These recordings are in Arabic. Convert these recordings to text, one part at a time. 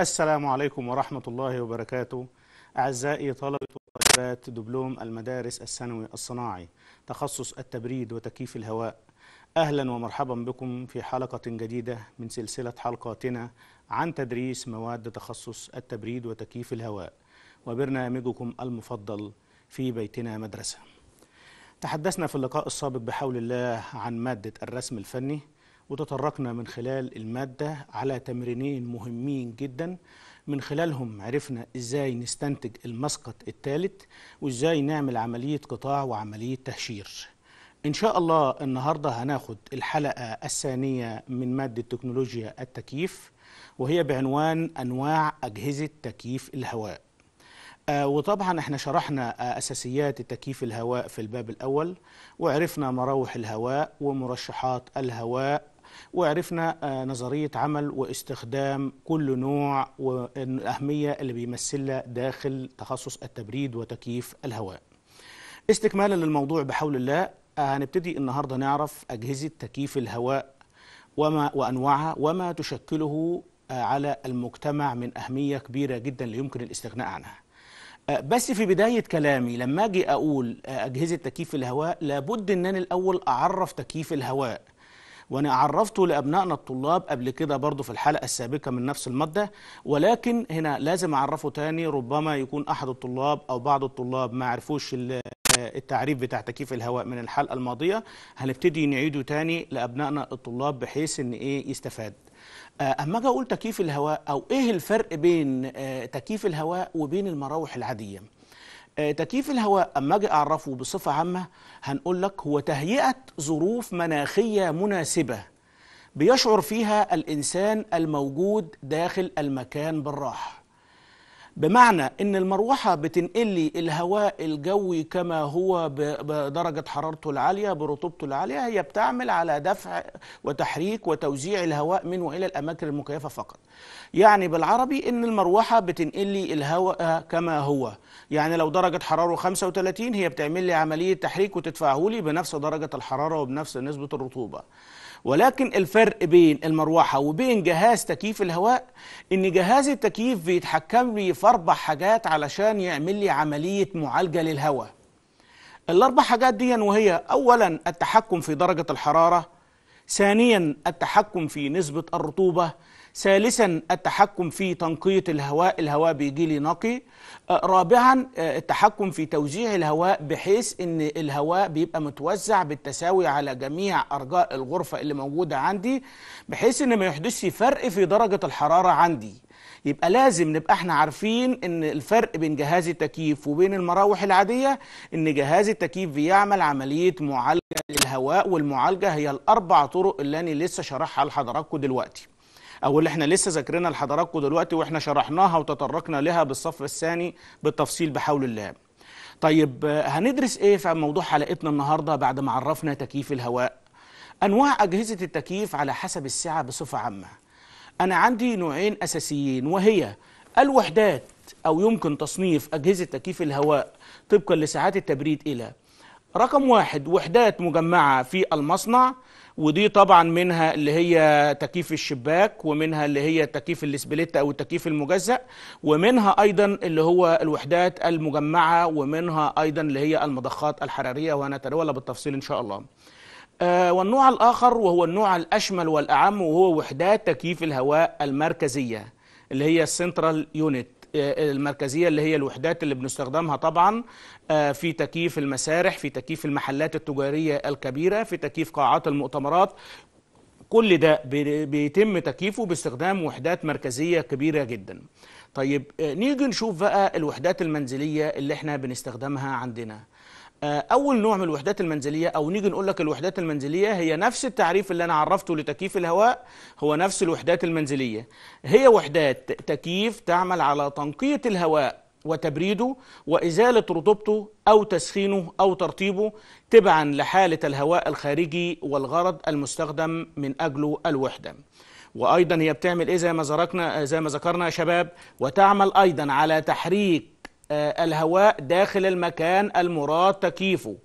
السلام عليكم ورحمة الله وبركاته. أعزائي طلبة وطالبات دبلوم المدارس الثانوي الصناعي تخصص التبريد وتكييف الهواء أهلا ومرحبا بكم في حلقة جديدة من سلسلة حلقاتنا عن تدريس مواد تخصص التبريد وتكييف الهواء. وبرنامجكم المفضل في بيتنا مدرسة. تحدثنا في اللقاء السابق بحول الله عن مادة الرسم الفني وتطرقنا من خلال المادة على تمرينين مهمين جدا. من خلالهم عرفنا إزاي نستنتج المسقط الثالث وإزاي نعمل عملية قطاع وعملية تهشير. إن شاء الله النهاردة هناخد الحلقة الثانية من مادة تكنولوجيا التكييف وهي بعنوان أنواع أجهزة تكييف الهواء. آه، وطبعا إحنا شرحنا آه، أساسيات تكييف الهواء في الباب الأول وعرفنا مراوح الهواء ومرشحات الهواء وعرفنا آه، نظرية عمل واستخدام كل نوع والأهمية اللي بيمثلها داخل تخصص التبريد وتكييف الهواء. استكمالا للموضوع بحول الله هنبتدي النهاردة نعرف أجهزة تكييف الهواء وما وأنواعها وما تشكله آه، على المجتمع من أهمية كبيرة جدا لا يمكن الاستغناء عنها. آه، بس في بداية كلامي لما أجي أقول أجهزة تكييف الهواء لابد أن أنا الأول أعرف تكييف الهواء. وأنا عرفته لأبنائنا الطلاب قبل كده برضو في الحلقة السابقة من نفس المادة ولكن هنا لازم أعرفه تاني ربما يكون أحد الطلاب أو بعض الطلاب ما عرفوش ال- التعريف بتاع تكييف الهواء من الحلقة الماضية هنبتدي نعيده تاني لأبنائنا الطلاب بحيث إن إيه يستفاد. آه، أما أجي أقول تكييف الهواء أو إيه الفرق بين آه، تكييف الهواء وبين المراوح العادية؟ تكييف الهواء. أما أجي أعرفه بصفة عامة هنقول لك هو تهيئة ظروف مناخية مناسبة بيشعر فيها الإنسان الموجود داخل المكان بالراحة. بمعنى إن المروحة بتنقل لي الهواء الجوي كما هو بدرجة حرارته العالية برطوبته العالية هي بتعمل على دفع وتحريك وتوزيع الهواء من وإلى الأماكن المكيفة فقط. يعني بالعربي إن المروحة بتنقل لي الهواء كما هو. يعني لو درجة حرارة 35 هي بتعمل لي عملية تحريك وتدفعه لي بنفس درجة الحرارة وبنفس نسبة الرطوبة. ولكن الفرق بين المروحة وبين جهاز تكييف الهواء إن جهاز التكييف بيتحكم لي في أربع حاجات علشان يعمل لي عملية معالجة للهواء. الأربع حاجات دي وهي اولا التحكم في درجة الحرارة ثانيا التحكم في نسبة الرطوبة ثالثا التحكم في تنقية الهواء الهواء بيجي لي نقي. آه، رابعا آه، التحكم في توزيع الهواء بحيث إن الهواء بيبقى متوزع بالتساوي على جميع أرجاء الغرفة اللي موجودة عندي بحيث إن ما يحدثش فرق في درجة الحرارة عندي. يبقى لازم نبقى إحنا عارفين إن الفرق بين جهاز التكييف وبين المراوح العادية إن جهاز التكييف بيعمل عملية معالجة للهواء والمعالجة هي الأربع طرق اللي أنا لسه شرحها لحضراتكم دلوقتي. أو اللي إحنا لسه ذاكرينها لحضراتكم دلوقتي وإحنا شرحناها وتطرقنا لها بالصف الثاني بالتفصيل بحول الله. طيب هندرس إيه في موضوع حلقتنا النهارده بعد ما عرفنا تكييف الهواء؟ انواع اجهزة التكييف على حسب السعة بصفة عامة. أنا عندي نوعين أساسيين وهي الوحدات أو يمكن تصنيف أجهزة تكييف الهواء طبقا لساعات التبريد إلى. رقم واحد وحدات مجمعة في المصنع. ودي طبعا منها اللي هي تكييف الشباك ومنها اللي هي تكييف ال split أو التكييف المجزأ ومنها أيضا اللي هو الوحدات المجمعة ومنها أيضا اللي هي المضخات الحرارية وهنتناولها بالتفصيل إن شاء الله. آه، والنوع الآخر وهو النوع الأشمل والأعم وهو وحدات تكييف الهواء المركزية اللي هي ال central unit المركزية اللي هي الوحدات اللي بنستخدمها طبعا. آه، في تكييف المسارح في تكييف المحلات التجارية الكبيرة في تكييف قاعات المؤتمرات. كل ده بي- بيتم تكييفه باستخدام وحدات مركزية كبيرة جدا. طيب آه، نيجي نشوف بقى الوحدات المنزلية اللي إحنا بنستخدمها عندنا. آه، أول نوع من الوحدات المنزلية أو نيجي نقول لك الوحدات المنزلية هي نفس التعريف اللي أنا عرفته لتكييف الهواء هو نفس الوحدات المنزلية. هي وحدات تكييف تعمل على تنقية الهواء وتبريده وإزالة رطوبته أو تسخينه أو ترطيبه تبعا لحالة الهواء الخارجي والغرض المستخدم من أجله الوحدة. وأيضا هي بتعمل إيه زي ما ذكرنا زي ما ذكرنا يا شباب؟ وتعمل أيضا على تحريك آه، الهواء داخل المكان المراد تكييفه.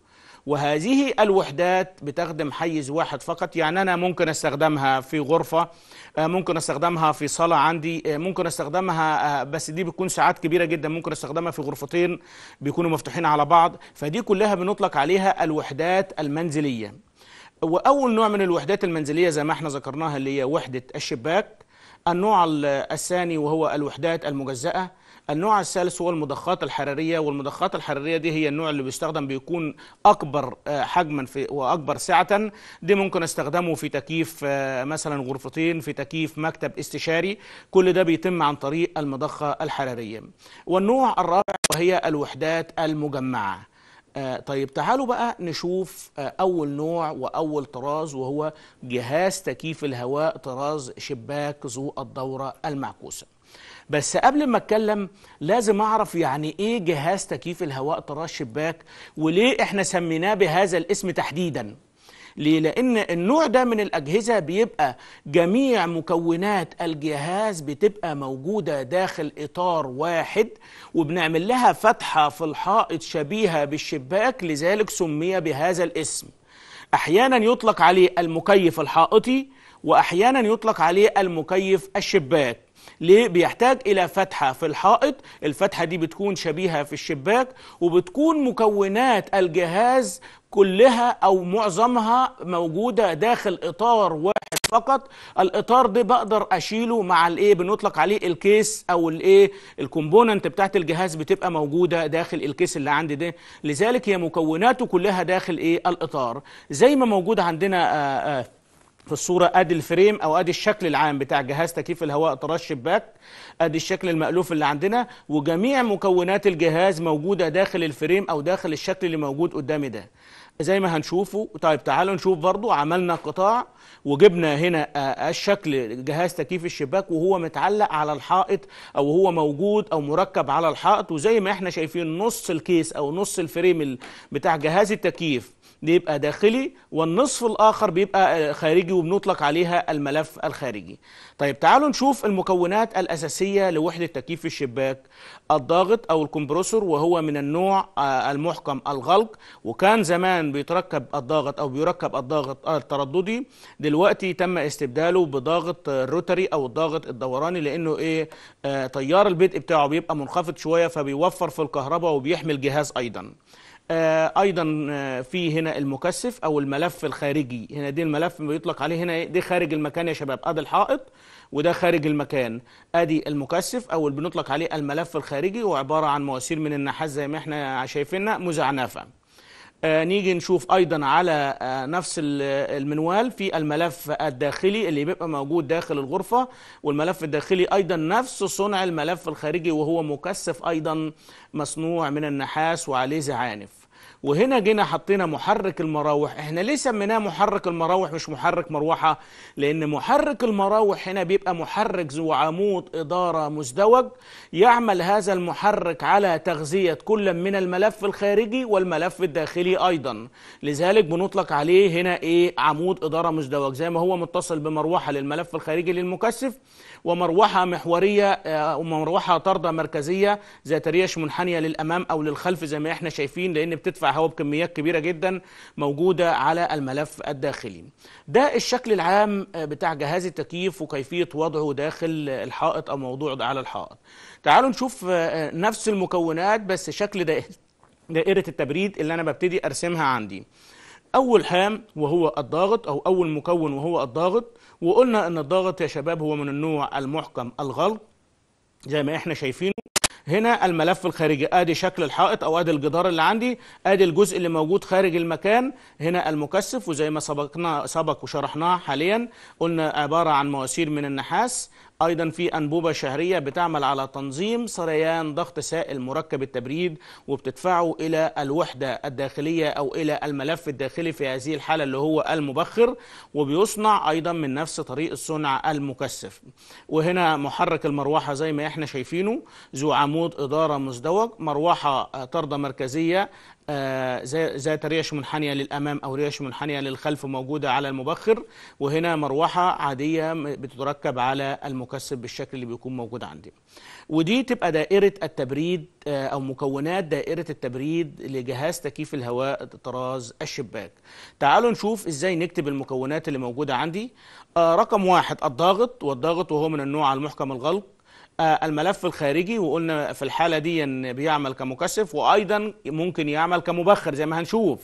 وهذه الوحدات بتخدم حيز واحد فقط. يعني أنا ممكن أستخدمها في غرفة آه، ممكن أستخدمها في صالة عندي آه، ممكن أستخدمها آه، بس دي بتكون ساعات كبيرة جدا. ممكن أستخدمها في غرفتين بيكونوا مفتوحين على بعض. فدي كلها بنطلق عليها الوحدات المنزلية. وأول نوع من الوحدات المنزلية زي ما إحنا ذكرناها اللي هي وحدة الشباك النوع ال- الثاني وهو الوحدات المجزأة. النوع الثالث هو المضخات الحرارية والمضخات الحرارية دي هي النوع اللي بيستخدم بيكون أكبر آه، حجما في وأكبر سعة. دي ممكن أستخدمه في تكييف آه، مثلا غرفتين في تكييف مكتب استشاري. كل ده بيتم عن طريق المضخة الحرارية. والنوع الرابع وهي الوحدات المجمعة. آه، طيب تعالوا بقى نشوف أول نوع وأول طراز وهو جهاز تكييف الهواء طراز شباك ذو الدورة المعكوسة. بس قبل ما اتكلم لازم اعرف يعني إيه جهاز تكييف الهواء طراز شباك وليه إحنا سميناه بهذا الاسم تحديدا. ليه؟ لأن النوع ده من الأجهزة بيبقى جميع مكونات الجهاز بتبقى موجودة داخل إطار واحد وبنعمل لها فتحة في الحائط شبيهة بالشباك لذلك سمي بهذا الاسم. أحيانا يطلق عليه المكيف الحائطي وأحيانا يطلق عليه المكيف الشباك. ليه؟ بيحتاج إلى فتحة في الحائط. الفتحة دي بتكون شبيهة في الشباك وبتكون مكونات الجهاز كلها أو معظمها موجودة داخل إطار واحد فقط. الإطار ده بقدر أشيله مع الإيه؟ بنطلق عليه ال case أو الإيه؟ ال component بتاعت الجهاز بتبقى موجودة داخل ال case اللي عندي ده. لذلك هي مكوناته كلها داخل إيه؟ الإطار. زي ما موجود عندنا آآ آآ في الصورة أدي ال frame أو أدي الشكل العام بتاع جهاز تكييف الهواء طراز شباك أدي الشكل المألوف اللي عندنا وجميع مكونات الجهاز موجودة داخل ال frame أو داخل الشكل اللي موجود قدامي ده. زي ما هنشوفه طيب تعالوا نشوف برضو عملنا قطاع وجبنا هنا آه، الشكل جهاز تكييف الشباك وهو متعلق على الحائط أو هو موجود أو مركب على الحائط وزي ما إحنا شايفين نص الكيس أو نص الفريم ال- بتاع جهاز التكييف. بيبقى داخلي والنصف الآخر بيبقى خارجي وبنطلق عليها الملف الخارجي. طيب تعالوا نشوف المكونات الأساسية لوحدة تكييف الشباك. الضاغط أو الكمبرسور وهو من النوع آه، المحكم الغلق. وكان زمان بيتركب الضاغط أو بيركب الضاغط الترددي دلوقتي تم استبداله بضاغط الروتري أو الضاغط الدوراني لأنه إيه آه، تيار البدء بتاعه بيبقى منخفض شوية فبيوفر في الكهرباء وبيحمي الجهاز أيضا. آه، أيضا آه، في هنا المكثف أو الملف الخارجي. هنا دي الملف بيطلق عليه هنا؟ دي خارج المكان يا شباب. ادي الحائط وده خارج المكان. آدي المكثف أو اللي بنطلق عليه الملف الخارجي وعبارة عن مواسير من النحاس زي ما إحنا شايفينها مزعنفة. آه، نيجي نشوف أيضا على آه، نفس ال- المنوال في الملف الداخلي اللي بيبقى موجود داخل الغرفة والملف الداخلي أيضا نفس صنع الملف الخارجي وهو مكثف أيضا مصنوع من النحاس وعليه زعانف. وهنا جينا حطينا محرك المراوح. إحنا ليه سميناه محرك المراوح مش محرك مروحة لأن محرك المراوح هنا بيبقى محرك ذو عمود إدارة مزدوج. يعمل هذا المحرك على تغذية كل من الملف الخارجي والملف الداخلي أيضا. لذلك بنطلق عليه هنا إيه؟ عمود إدارة مزدوج. زي ما هو متصل بمروحة للملف الخارجي للمكثف ومروحة محورية آه، ومروحة طاردة مركزية ذات ريش منحنية للأمام أو للخلف زي ما إحنا شايفين لأن بتدفع هواء بكميات كبيرة جدا موجودة على الملف الداخلي. ده الشكل العام آه، بتاع جهاز التكييف وكيفية وضعه داخل الحائط أو موضوع على الحائط. تعالوا نشوف آه، نفس المكونات بس شكل دائرة التبريد اللي أنا ببتدي أرسمها عندي. أول هام وهو الضاغط أو أول مكون وهو الضاغط وقلنا إن الضاغط يا شباب هو من النوع المحكم الغلق زي ما إحنا شايفينه هنا الملف الخارجي آدي شكل الحائط أو آدي الجدار اللي عندي آدي الجزء اللي موجود خارج المكان. هنا المكثف وزي ما سبقنا سبق وشرحناه حاليا قلنا عبارة عن مواسير من النحاس. أيضا في أنبوبة شهرية بتعمل على تنظيم سريان ضغط سائل مركب التبريد وبتدفعه إلى الوحدة الداخلية أو إلى الملف الداخلي في هذه الحالة اللي هو المبخر وبيصنع أيضا من نفس طريق الصنع المكثف. وهنا محرك المروحة زي ما إحنا شايفينه ذو عمود إدارة مزدوج مروحة طرده مركزية زي- ذات ريش منحنية للأمام أو ريش منحنية للخلف موجودة على المبخر وهنا مروحة عادية بتتركب على المكثف بالشكل اللي بيكون موجود عندي. ودي تبقى دائرة التبريد آه، أو مكونات دائرة التبريد لجهاز تكييف الهواء طراز الشباك. تعالوا نشوف إزاي نكتب المكونات اللي موجودة عندي. آه، رقم واحد الضاغط والضاغط وهو من النوع المحكم الغلق. آه، الملف الخارجي وقلنا في الحالة دي بيعمل كمكثف وأيضا ممكن يعمل كمبخر زي ما هنشوف.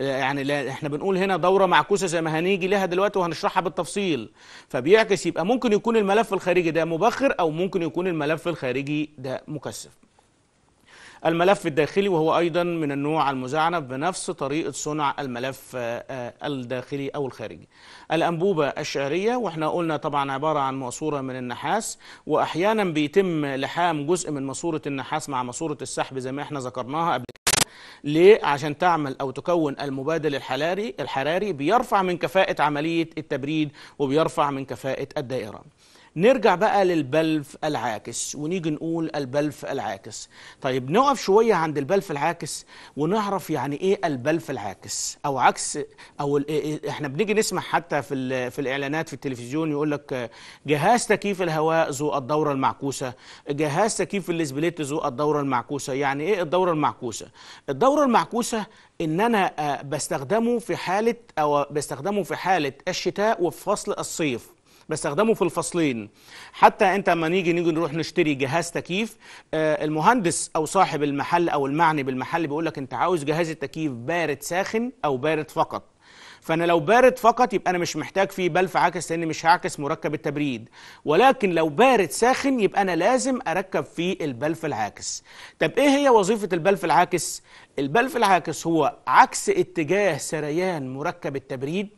آه، يعني إحنا بنقول هنا دورة معكوسة زي ما هنيجي لها دلوقتي وهنشرحها بالتفصيل. فبيعكس يبقى ممكن يكون الملف الخارجي ده مبخر أو ممكن يكون الملف الخارجي ده مكثف. الملف الداخلي وهو أيضا من النوع المزعنف بنفس طريقة صنع الملف آه، آه، الداخلي أو الخارجي. الأنبوبة الشعرية وإحنا قلنا طبعا عبارة عن ماسورة من النحاس وأحيانا بيتم لحام جزء من ماسورة النحاس مع ماسورة السحب زي ما إحنا ذكرناها قبل ليه؟ عشان تعمل أو تكون المبادل الحراري الحراري بيرفع من كفاءة عملية التبريد وبيرفع من كفاءة الدائرة. نرجع بقى للبلف العاكس ونيجي نقول البلف العاكس. طيب نقف شوية عند البلف العاكس ونعرف يعني إيه البلف العاكس أو عكس أو ال- إيه- إحنا بنيجي نسمع حتى في في الإعلانات في التلفزيون يقول لك جهاز تكييف الهواء ذو الدورة المعكوسة جهاز تكييف الإسبليت ذو الدورة المعكوسة. يعني إيه الدورة المعكوسة؟ الدورة المعكوسة إن أنا آه، بستخدمه في حالة أو بستخدمه في حالة الشتاء وفي فصل الصيف. بستخدمه في الفصلين. حتى انت لما نيجي نيجي نروح نشتري جهاز تكييف آه، المهندس أو صاحب المحل أو المعني بالمحل بيقول لك انت عاوز جهاز التكييف بارد ساخن أو بارد فقط. فانا لو بارد فقط يبقى أنا مش محتاج فيه بلف عاكس لأن مش هعكس مركب التبريد. ولكن لو بارد ساخن يبقى أنا لازم اركب فيه البلف العاكس. طب إيه هي وظيفة البلف العاكس؟ البلف العاكس هو عكس اتجاه سريان مركب التبريد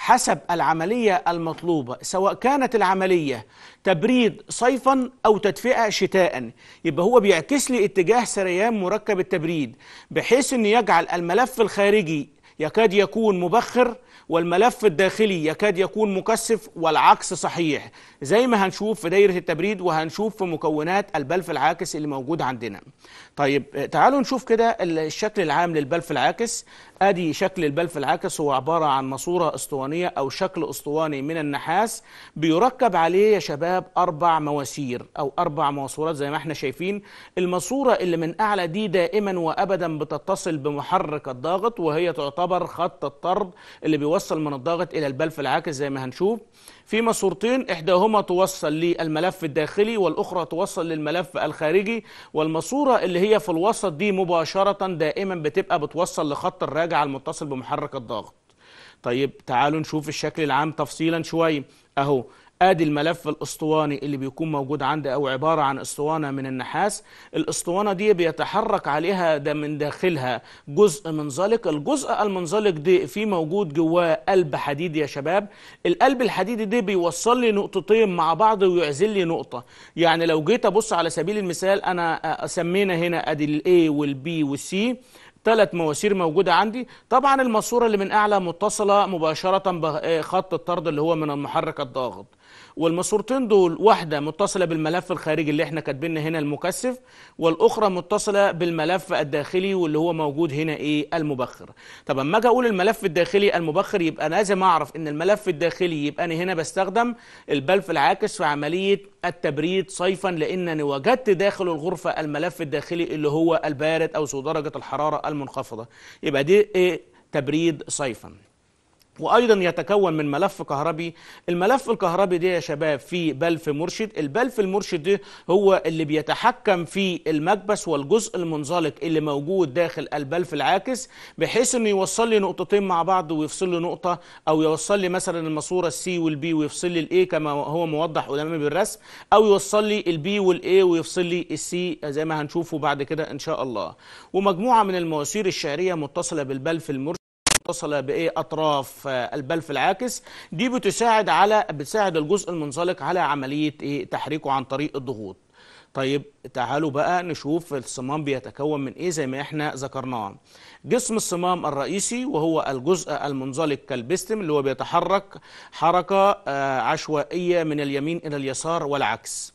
حسب العملية المطلوبة سواء كانت العملية تبريد صيفا أو تدفئة شتاء. يبقى هو بيعكس لي اتجاه سريان مركب التبريد بحيث أن يجعل الملف الخارجي يكاد يكون مبخر والملف الداخلي يكاد يكون مكثف والعكس صحيح. زي ما هنشوف في دايرة التبريد وهنشوف في مكونات البلف العاكس اللي موجود عندنا. طيب تعالوا نشوف كده الشكل العام للبلف العاكس. أدي شكل البلف العاكس هو عبارة عن ماسورة أسطوانية أو شكل أسطواني من النحاس بيركب عليه يا شباب أربع مواسير أو أربع ماسورات زي ما إحنا شايفين. الماسورة اللي من أعلى دي دائما وابدا بتتصل بمحرك الضاغط وهي تعتبر خط الطرد اللي بيوصل من الضاغط إلى البلف العاكس زي ما هنشوف. في ماسورتين إحداهما توصل للملف الداخلي والأخرى توصل للملف الخارجي والماسورة اللي هي في الوسط دي مباشرة دائما بتبقى بتوصل لخط الراجع المتصل بمحرك الضغط. طيب تعالوا نشوف الشكل العام تفصيلا شوية. أهو آدي الملف الأسطواني اللي بيكون موجود عندي أو عبارة عن أسطوانة من النحاس. الأسطوانة دي بيتحرك عليها ده من داخلها. جزء منزلق. الجزء المنزلق ده فيه موجود جواه قلب حديد يا شباب. القلب الحديدي ده بيوصل لي نقطتين مع بعض ويعزل لي نقطة. يعني لو جيت أبص على سبيل المثال أنا سمينا هنا أدي ال A وال B وال C ثلاث مواسير موجودة عندي. طبعا الماسورة اللي من أعلى متصلة مباشرة بخط الطرد اللي هو من المحرك الضاغط. والماسورتين دول واحدة متصلة بالملف الخارجي اللي إحنا كاتبين هنا المكثف والأخرى متصلة بالملف الداخلي واللي هو موجود هنا إيه؟ المبخر. طب أما أجي أقول الملف الداخلي المبخر يبقى لازم أعرف إن الملف الداخلي يبقى أنا هنا بستخدم البلف العاكس في عملية التبريد صيفا لأنني وجدت داخل الغرفة الملف الداخلي اللي هو البارد أو ذو درجة الحرارة المنخفضة. يبقى دي إيه؟ تبريد صيفا. وأيضا يتكون من ملف كهربي. الملف الكهربي ده يا شباب فيه بلف مرشد. البلف المرشد ده هو اللي بيتحكم في المكبس والجزء المنزلق اللي موجود داخل البلف العاكس بحيث إنه يوصل لي نقطتين مع بعض ويفصل لي نقطة أو يوصل لي مثلا الماسورة ال C وال B ويفصل لي ال A كما هو موضح قدامي بالرسم أو يوصل لي ال B وال A ويفصل لي ال C زي ما هنشوفه بعد كده إن شاء الله. ومجموعة من المواسير الشعرية متصلة بالبلف المرشد. متصلة بإيه؟ أطراف البلف العاكس. دي بتساعد على بتساعد الجزء المنزلق على عملية إيه؟ تحريكه عن طريق الضغوط. طيب تعالوا بقى نشوف الصمام بيتكون من إيه زي ما إحنا ذكرناه. جسم الصمام الرئيسي وهو الجزء المنزلق كالبستم اللي هو بيتحرك حركة عشوائية من اليمين إلى اليسار والعكس.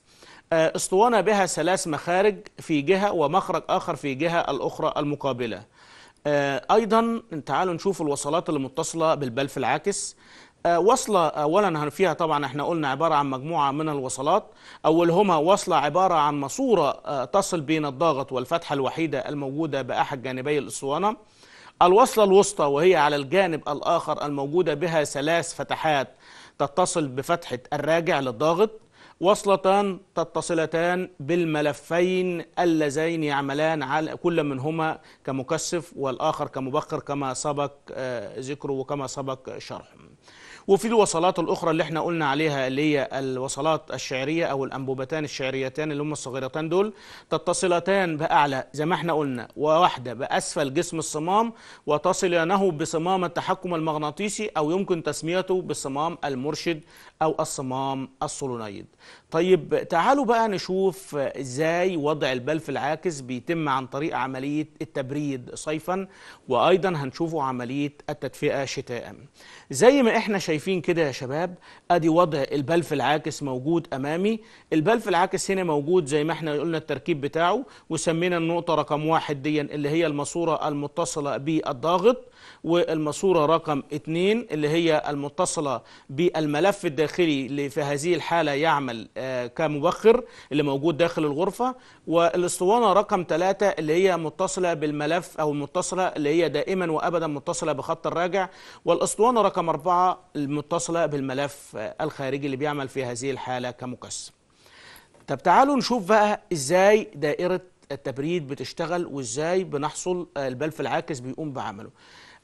اسطوانة بها ثلاث مخارج في جهة ومخرج آخر في جهة الأخرى المقابلة. آه، أيضا تعالوا نشوف الوصلات اللي متصله بالبلف العاكس. آه، وصلة أولا فيها طبعا إحنا قلنا عبارة عن مجموعة من الوصلات. أولهما وصلة عبارة عن ماسورة آه، تصل بين الضاغط والفتحة الوحيدة الموجودة بأحد جانبي الأسطوانة. الوصلة الوسطى وهي على الجانب الآخر الموجودة بها ثلاث فتحات تتصل بفتحة الراجع للضاغط. وصلتان تتصلتان بالملفين اللذين يعملان على كل منهما كمكثف والآخر كمبخر كما سبق آه، ذكره وكما سبق شرحه. وفي الوصلات الأخرى اللي إحنا قلنا عليها اللي هي الوصلات الشعرية أو الأنبوبتان الشعريتان اللي هم الصغيرتان دول تتصلتان بأعلى زي ما إحنا قلنا وواحدة بأسفل جسم الصمام وتصلانه بصمام التحكم المغناطيسي أو يمكن تسميته بصمام المرشد أو الصمام الصولونيد طيب تعالوا بقى نشوف إزاي وضع البلف العاكس بيتم عن طريق عملية التبريد صيفا وأيضا هنشوفه عملية التدفئة شتاء. زي ما إحنا شايفين كده يا شباب أدي وضع البلف العاكس موجود أمامي. البلف العاكس هنا موجود زي ما إحنا قلنا التركيب بتاعه وسمينا النقطة رقم واحد دي اللي هي الماسورة المتصلة بالضاغط والماسورة رقم اتنين اللي هي المتصلة بالملف الداخلي اللي في هذه الحالة يعمل كمبخر اللي موجود داخل الغرفة. والاسطوانة رقم ثلاثة اللي هي متصلة بالملف أو المتصلة اللي هي دائما وأبدا متصلة بخط الراجع. والاسطوانة رقم أربعة المتصلة بالملف آه، الخارجي اللي بيعمل في هذه الحالة كمكثف طب تعالوا نشوف بقى إزاي دائرة التبريد بتشتغل وإزاي بنحصل آه، البلف العاكس بيقوم بعمله.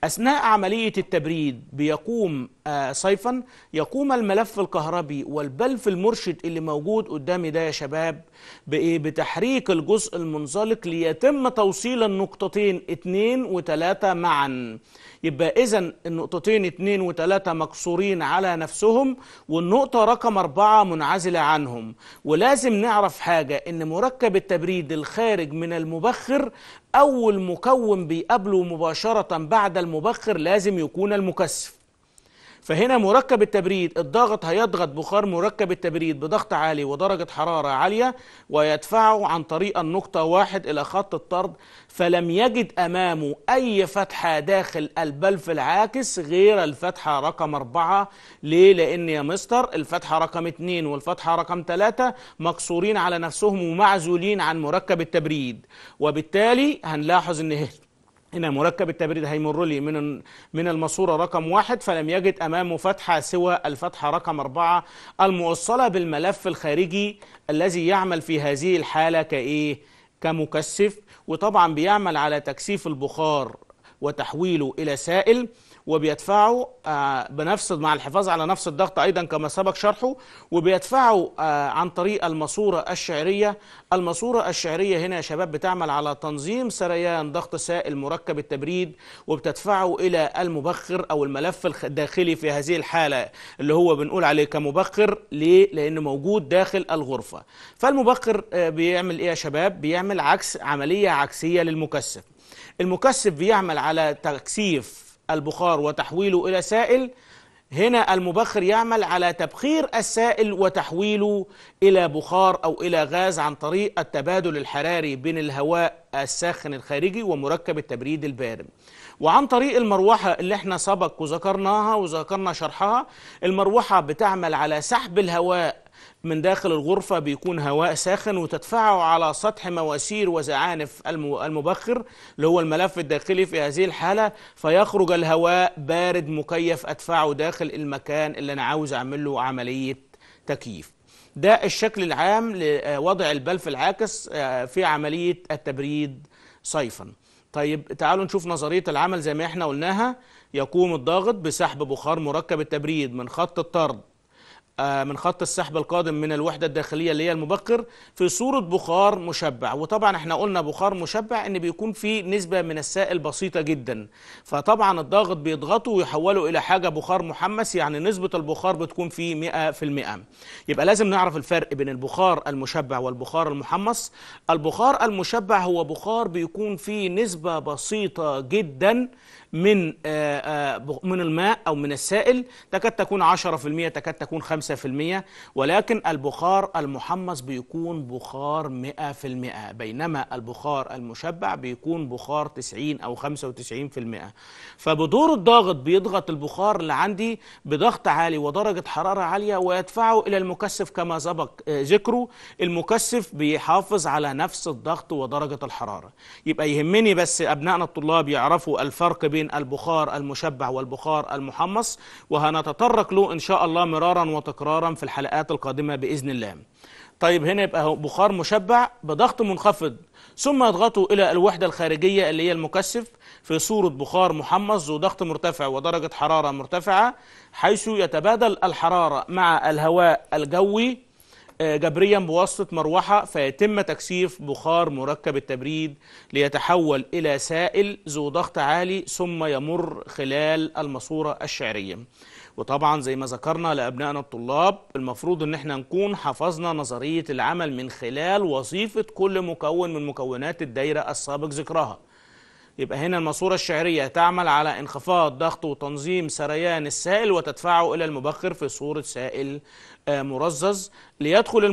أثناء عملية التبريد بيقوم آه، صيفا يقوم الملف الكهربي والبلف المرشد اللي موجود قدامي ده يا شباب بإيه؟ بتحريك الجزء المنزلق ليتم توصيل النقطتين اتنين وتلاتة معا. يبقى إذا النقطتين اتنين وتلاتة مقصورين على نفسهم والنقطة رقم أربعة منعزلة عنهم. ولازم نعرف حاجة إن مركب التبريد الخارج من المبخر أول مكون بيقابله مباشرة بعد المبخر لازم يكون المكثف. فهنا مركب التبريد الضغط هيضغط بخار مركب التبريد بضغط عالي ودرجة حرارة عالية ويدفعه عن طريق النقطة واحد إلى خط الطرد فلم يجد أمامه أي فتحة داخل البلف العاكس غير الفتحة رقم أربعة ليه؟ لأن يا مستر الفتحة رقم اتنين والفتحة رقم تلاتة مقصورين على نفسهم ومعزولين عن مركب التبريد وبالتالي هنلاحظ أن هنا مركب التبريد هيمر لي من من الماسورة رقم واحد فلم يجد امامه فتحة سوى الفتحة رقم أربعة الموصلة بالملف الخارجي الذي يعمل في هذه الحالة كإيه؟ كمكثف وطبعا بيعمل على تكثيف البخار وتحويله إلى سائل وبيدفعوا آه، بنفس مع الحفاظ على نفس الضغط أيضا كما سبق شرحه وبيدفعوا آه، عن طريق الماسورة الشعرية. الماسورة الشعرية هنا يا شباب بتعمل على تنظيم سريان ضغط سائل مركب التبريد وبتدفعه إلى المبخر أو الملف الداخلي في هذه الحالة اللي هو بنقول عليه كمبخر. ليه؟ لأنه موجود داخل الغرفة. فالمبخر آه، بيعمل إيه يا شباب؟ بيعمل عكس عملية عكسية للمكثف. المكثف بيعمل على تكثيف البخار وتحويله إلى سائل هنا المبخر يعمل على تبخير السائل وتحويله إلى بخار أو إلى غاز عن طريق التبادل الحراري بين الهواء الساخن الخارجي ومركب التبريد البارد. وعن طريق المروحة اللي إحنا سبق وذكرناها وذكرنا شرحها المروحة بتعمل على سحب الهواء من داخل الغرفة بيكون هواء ساخن وتدفعه على سطح مواسير وزعانف المبخر اللي هو الملف الداخلي في هذه الحالة فيخرج الهواء بارد مكيف أدفعه داخل المكان اللي أنا عاوز أعمل له عملية تكييف. ده الشكل العام لوضع البلف العاكس آه، في عملية التبريد صيفا. طيب تعالوا نشوف نظرية العمل زي ما إحنا قلناها. يقوم الضاغط بسحب بخار مركب التبريد من خط الطرد من خط السحب القادم من الوحدة الداخلية اللي هي المبخر في صورة بخار مشبع. وطبعا إحنا قلنا بخار مشبع إن بيكون فيه نسبة من السائل بسيطة جدا. فطبعا الضاغط بيضغطه ويحوله إلى حاجة بخار محمس يعني نسبة البخار بتكون فيه 100 في المئة. يبقى لازم نعرف الفرق بين البخار المشبع والبخار المحمص. البخار المشبع هو بخار بيكون فيه نسبة بسيطة جدا. من آه، آه، من الماء أو من السائل تكاد تكون 10% تكاد تكون 5% 5% ولكن البخار المحمص بيكون بخار 100% بينما البخار المشبع بيكون بخار 90 أو 95% فبدور الضاغط بيضغط البخار اللي عندي بضغط عالي ودرجة حرارة عالية ويدفعه إلى المكثف كما سبق آه، ذكره. المكثف بيحافظ على نفس الضغط ودرجة الحرارة. يبقى يهمني بس أبنائنا الطلاب يعرفوا الفرق بين البخار المشبع والبخار المحمص وهنتطرق له إن شاء الله مرارا وتكرارا في الحلقات القادمة بإذن الله. طيب هنا يبقى بخار مشبع بضغط منخفض ثم يضغطه إلى الوحدة الخارجية اللي هي المكثف في صورة بخار محمص ذو ضغط مرتفع ودرجة حرارة مرتفعة حيث يتبادل الحرارة مع الهواء الجوي جبريا بواسطة مروحة فيتم تكثيف بخار مركب التبريد ليتحول إلى سائل ذو ضغط عالي ثم يمر خلال الماسورة الشعرية. وطبعا زي ما ذكرنا لأبنائنا الطلاب المفروض إن إحنا نكون حفظنا نظرية العمل من خلال وظيفة كل مكون من مكونات الدايرة السابق ذكرها. يبقى هنا الماسورة الشعرية تعمل على انخفاض ضغط وتنظيم سريان السائل وتدفعه إلى المبخر في صورة سائل آه، مرزز ليدخل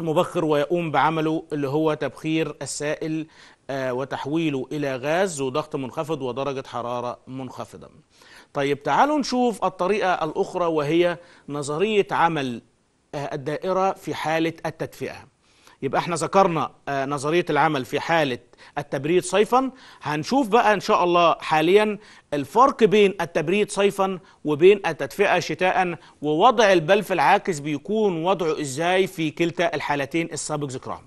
المبخر ويقوم بعمله اللي هو تبخير السائل آه، وتحويله إلى غاز ذو ضغط منخفض ودرجة حرارة منخفضة. طيب تعالوا نشوف الطريقة الأخرى وهي نظرية عمل آه، الدائرة في حالة التدفئة. يبقى إحنا ذكرنا آه، نظرية العمل في حالة التبريد صيفا. هنشوف بقى إن شاء الله حاليا الفرق بين التبريد صيفا وبين التدفئة شتاء ووضع البلف العاكس بيكون وضعه إزاي في كلتا الحالتين السابق ذكرهم.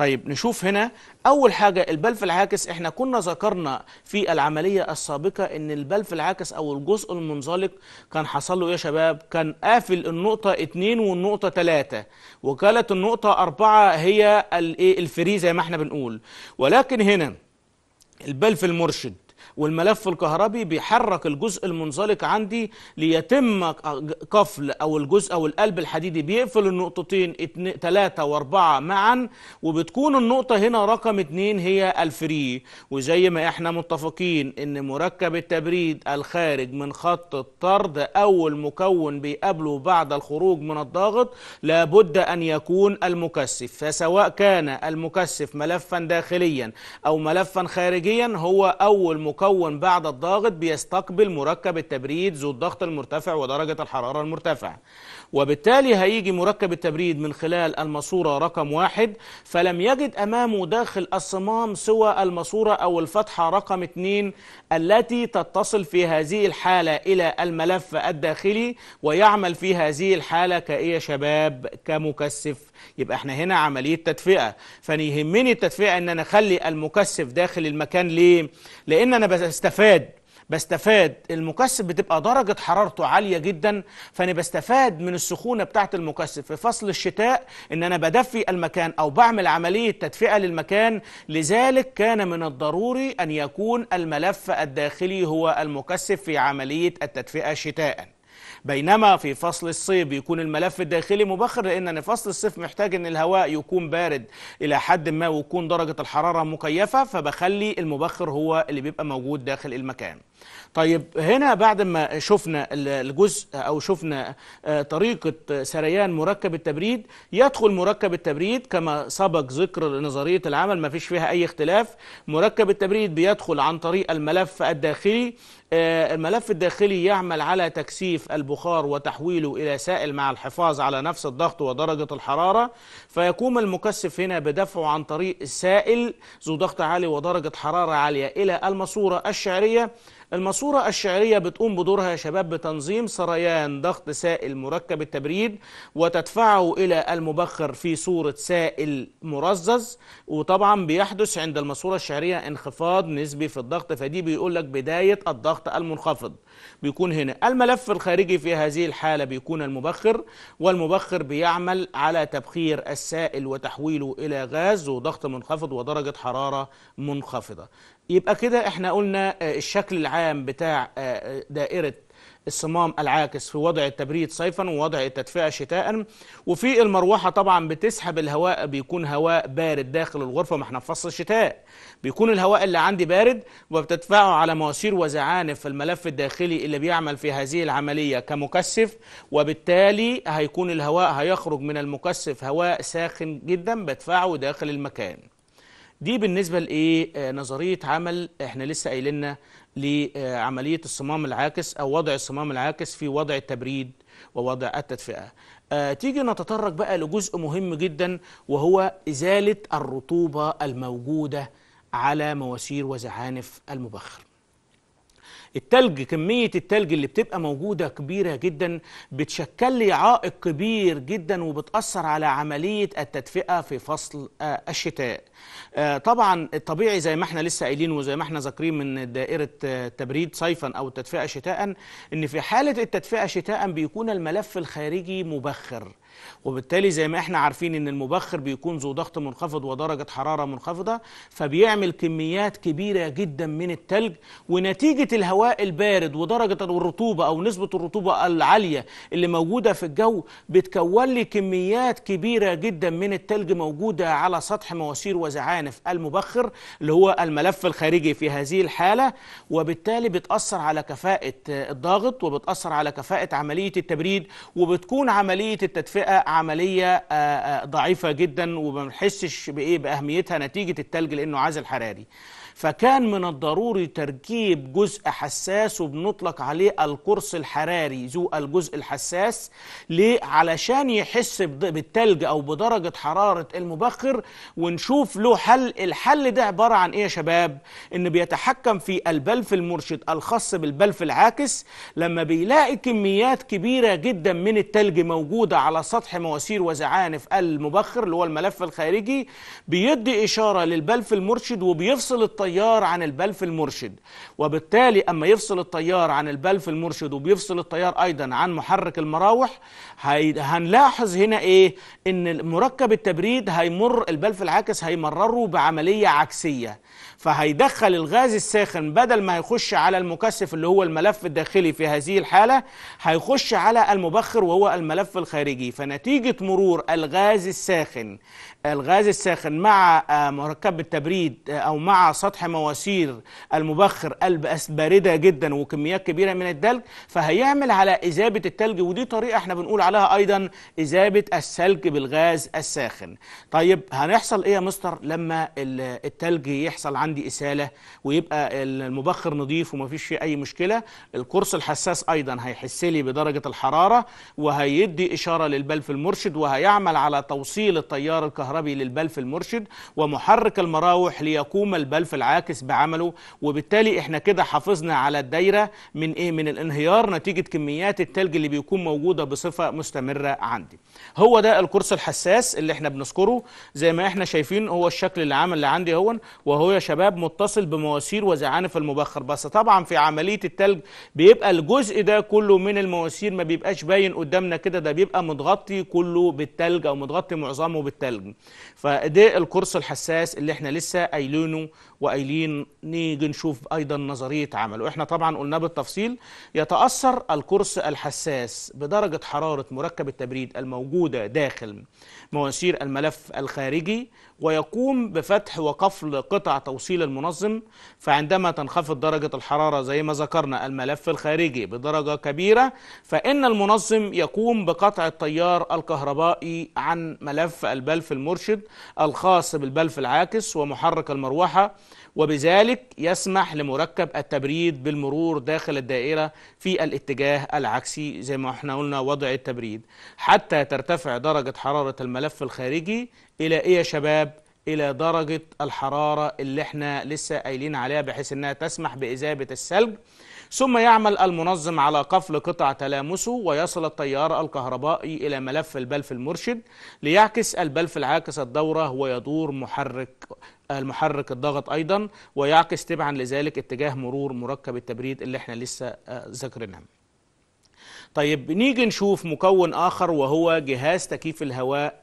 طيب نشوف هنا أول حاجة البلف العاكس إحنا كنا ذكرنا في العملية السابقة إن البلف العاكس أو الجزء المنزلق كان حصل له إيه يا شباب؟ كان قافل النقطة اتنين والنقطة تلاتة وكانت النقطة أربعة هي الايه ال free زي ما إحنا بنقول. ولكن هنا البلف المرشد والملف الكهربي بيحرك الجزء المنزلق عندي ليتم قفل أو الجزء أو القلب الحديدي بيقفل النقطتين تلاتة وأربعة معا وبتكون النقطة هنا رقم اتنين هي الفري. وزي ما إحنا متفقين إن مركب التبريد الخارج من خط الطرد اول مكون بيقابله بعد الخروج من الضاغط لابد أن يكون المكثف. فسواء كان المكثف ملفا داخليا أو ملفا خارجيا هو أول مكون بعد الضاغط بيستقبل مركب التبريد ذو الضغط المرتفع ودرجة الحرارة المرتفعة. وبالتالي هيجي مركب التبريد من خلال الماسورة رقم واحد فلم يجد أمامه داخل الصمام سوى الماسورة أو الفتحة رقم اتنين التي تتصل في هذه الحالة إلى الملف الداخلي ويعمل في هذه الحالة كإيه شباب؟ كمكثف. يبقى إحنا هنا عملية تدفئة. فيهمني التدفئة ان أنا اخلي المكثف داخل المكان ليه؟ لأن أنا بستفاد بستفاد. المكثف بتبقى درجة حرارته عالية جدا فأنا بستفاد من السخونة بتاعة المكثف. في فصل الشتاء إن أنا بدفي المكان أو بعمل عملية تدفئة للمكان. لذلك كان من الضروري أن يكون الملف الداخلي هو المكثف في عملية التدفئة شتاءً بينما في فصل الصيف بيكون الملف الداخلي مبخر لأن فصل الصيف محتاج إن الهواء يكون بارد إلى حد ما ويكون درجة الحرارة مكيفة فبخلي المبخر هو اللي بيبقى موجود داخل المكان. طيب هنا بعد ما شفنا الجزء أو شفنا آه، طريقة سريان مركب التبريد يدخل مركب التبريد كما سبق ذكر نظريه العمل ما فيش فيها أي اختلاف. مركب التبريد بيدخل عن طريق الملف الداخلي آه، الملف الداخلي يعمل على تكثيف البخار وتحويله إلى سائل مع الحفاظ على نفس الضغط ودرجة الحرارة. فيقوم المكثف هنا بدفعه عن طريق السائل ذو ضغط عالي ودرجة حرارة عالية إلى الماسورة الشعرية. الماسورة الشعرية بتقوم بدورها يا شباب بتنظيم سريان ضغط سائل مركب التبريد وتدفعه إلى المبخر في صورة سائل مرزز. وطبعا بيحدث عند الماسورة الشعرية انخفاض نسبي في الضغط فدي بيقول لك بداية الضغط المنخفض. بيكون هنا الملف الخارجي في هذه الحالة بيكون المبخر والمبخر بيعمل على تبخير السائل وتحويله إلى غاز وضغط منخفض ودرجة حرارة منخفضة. يبقى كده إحنا قلنا آه، الشكل العام بتاع آه، دائرة الصمام العاكس في وضع التبريد صيفا ووضع التدفئة شتاء. وفي المروحة طبعا بتسحب الهواء بيكون هواء بارد داخل الغرفة ما إحنا في فصل الشتاء. بيكون الهواء اللي عندي بارد وبتدفعه على مواسير وزعانف الملف الداخلي اللي بيعمل في هذه العملية كمكثف. وبالتالي هيكون الهواء هيخرج من المكثف هواء ساخن جدا بدفعه داخل المكان. دي بالنسبة لإيه؟ آه، نظرية عمل إحنا لسه قايلنا لعملية الصمام العاكس أو وضع الصمام العاكس في وضع التبريد ووضع التدفئة آه تيجي نتطرق بقى لجزء مهم جدا وهو إزالة الرطوبة الموجودة على مواسير وزعانف المبخر. التلج كمية التلج اللي بتبقى موجودة كبيرة جدا بتشكل لي عائق كبير جدا وبتأثر على عملية التدفئة في فصل آه، الشتاء. آه، طبعا الطبيعي زي ما إحنا لسه قايلين وزي ما إحنا ذاكرين من دائرة آه، تبريد صيفا أو التدفئة شتاء إن في حالة التدفئة شتاء بيكون الملف الخارجي مبخر. وبالتالي زي ما إحنا عارفين إن المبخر بيكون ذو ضغط منخفض ودرجة حرارة منخفضة فبيعمل كميات كبيرة جدا من التلج ونتيجة الهواء البارد ودرجة الرطوبة أو نسبة الرطوبة العالية اللي موجودة في الجو بتكون لي كميات كبيرة جدا من التلج موجودة على سطح مواسير وزعانف المبخر اللي هو الملف الخارجي في هذه الحالة وبالتالي بتأثر على كفاءة الضاغط وبتأثر على كفاءة عملية التبريد وبتكون عملية التدفئة عملية آه، آه، ضعيفة جدا وما بنحسش بإيه بأهميتها نتيجة التلج لأنه عازل حراري. فكان من الضروري تركيب جزء حساس وبنطلق عليه القرص الحراري ذو الجزء الحساس ليه؟ علشان يحس بالتلج أو بدرجة حرارة المبخر ونشوف له حل. الحل ده عبارة عن إيه يا شباب؟ إن بيتحكم في البلف المرشد الخاص بالبلف العاكس. لما بيلاقي كميات كبيرة جدا من التلج موجودة على سطح مواسير وزعانف المبخر اللي هو الملف الخارجي بيدي إشارة للبلف المرشد وبيفصل التيار عن البلف المرشد وبالتالي أما يفصل التيار عن البلف المرشد وبيفصل التيار أيضا عن محرك المراوح. هنلاحظ هنا إيه إن مركب التبريد هيمر البلف العاكس هيمرره بعملية عكسية فهيدخل الغاز الساخن بدل ما هيخش على المكثف اللي هو الملف الداخلي في هذه الحالة هيخش على المبخر وهو الملف الخارجي. فنتيجة مرور الغاز الساخن الغاز الساخن مع آه، مركب التبريد آه، أو مع سطح مواسير المبخر باردة جدا وكميات كبيرة من التلج فهيعمل على إذابة التلج. ودي طريقة إحنا بنقول عليها أيضا إذابة السلك بالغاز الساخن. طيب هنحصل إيه يا مستر لما ال- التلج يحصل عندي إسالة ويبقى المبخر نظيف ومفيش فيه أي مشكلة القرص الحساس أيضا هيحس لي بدرجة الحرارة وهيدي إشارة للبلف المرشد وهيعمل على توصيل التيار الكهربي للبلف المرشد ومحرك المراوح ليقوم البلف العاكس بعمله وبالتالي إحنا كده حافظنا على الدايرة من إيه؟ من الانهيار نتيجة كميات التلج اللي بيكون موجودة بصفة مستمرة عندي. هو ده القرص الحساس اللي إحنا بنذكره زي ما إحنا شايفين هو الشكل اللي عامل اللي عندي هون وهو يا شباب متصل بمواسير وزعانف المبخر. بس طبعا في عملية التلج بيبقى الجزء ده كله من المواسير ما بيبقاش باين قدامنا كده ده بيبقى متغطي كله بالتلج أو متغطي معظمه بالتلج. فده القرص الحساس اللي إحنا لسه قايلينه وقايلين نيجي نشوف أيضا نظرية عمله. إحنا طبعا قلنا بالتفصيل يتأثر القرص الحساس بدرجة حرارة مركب التبريد الموجودة داخل مواسير الملف الخارجي ويقوم بفتح وقفل قطع توصيل المنظم فعندما تنخفض درجة الحرارة زي ما ذكرنا الملف الخارجي بدرجة كبيرة فإن المنظم يقوم بقطع التيار الكهربائي عن ملف البلف المرشد الخاص بالبلف العاكس ومحرك المروحة وبذلك يسمح لمركب التبريد بالمرور داخل الدائرة في الاتجاه العكسي زي ما إحنا قلنا وضع التبريد حتى ترتفع درجة حرارة الملف الخارجي إلى إيه يا شباب؟ إلى درجة الحرارة اللي إحنا لسه قايلين عليها بحيث إنها تسمح بإذابة الثلج. ثم يعمل المنظم على قفل قطع تلامسه ويصل التيار الكهربائي إلى ملف البلف المرشد ليعكس البلف العاكس الدورة ويدور محرك المحرك الضغط أيضا ويعكس تبعا لذلك اتجاه مرور مركب التبريد اللي إحنا لسه ذاكرينها. طيب نيجي نشوف مكون آخر وهو جهاز تكييف الهواء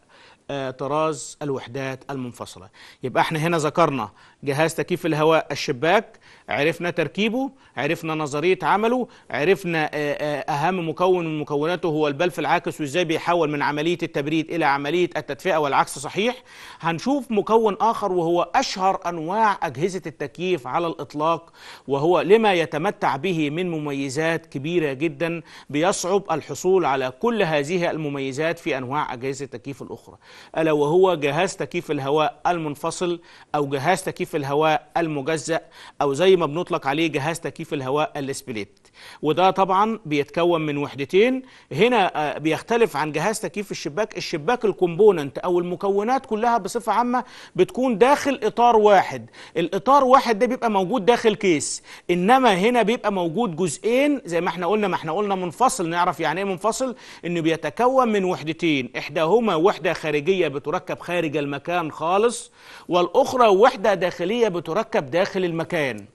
طراز الوحدات المنفصلة. يبقى إحنا هنا ذكرنا جهاز تكييف الهواء الشباك عرفنا تركيبه عرفنا نظرية عمله عرفنا آه، آه، أهم مكون من مكوناته هو البلف العاكس وإزاي بيحول من عملية التبريد إلى عملية التدفئة والعكس صحيح. هنشوف مكون آخر وهو أشهر أنواع أجهزة التكييف على الإطلاق وهو لما يتمتع به من مميزات كبيرة جدا بيصعب الحصول على كل هذه المميزات في أنواع أجهزة التكييف الأخرى. ألا وهو جهاز تكييف الهواء المنفصل أو جهاز تكييف الهواء المجزأ أو زي ما بنطلق عليه جهاز تكييف الهواء ال split. وده طبعا بيتكون من وحدتين. هنا آه، بيختلف عن جهاز تكييف الشباك. الشباك ال component أو المكونات كلها بصفة عامة بتكون داخل إطار واحد. الإطار واحد ده بيبقى موجود داخل كيس. إنما هنا بيبقى موجود جزئين. زي ما إحنا قلنا ما إحنا قلنا منفصل نعرف يعني إيه منفصل؟ إنه بيتكون من وحدتين. إحداهما وحدة خارجية بتركب خارج المكان خالص والأخرى وحدة داخلية بتركب داخل المكان.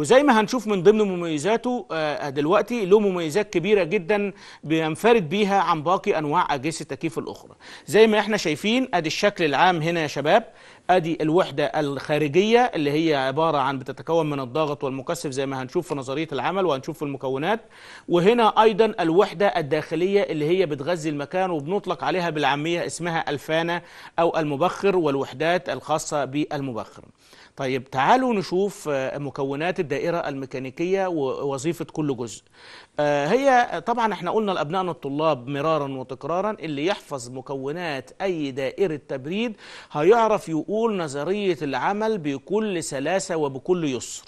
وزي ما هنشوف من ضمن مميزاته آه، دلوقتي له مميزات كبيرة جدا بينفرد بيها عن باقي أنواع أجهزة التكييف الأخرى. زي ما إحنا شايفين أدي الشكل العام هنا يا شباب. أدي الوحدة الخارجية اللي هي عبارة عن بتتكون من الضغط والمكثف زي ما هنشوف في نظرية العمل وهنشوف في المكونات. وهنا أيضا الوحدة الداخلية اللي هي بتغذي المكان وبنطلق عليها بالعامية اسمها الفانة أو المبخر والوحدات الخاصة بالمبخر. طيب تعالوا نشوف آه، مكونات الدائرة الميكانيكية ووظيفة كل جزء. آه، هي طبعا إحنا قلنا لأبنائنا الطلاب مرارا وتكرارا اللي يحفظ مكونات أي دائرة تبريد هيعرف يقول نظرية العمل بكل سلاسة وبكل يسر.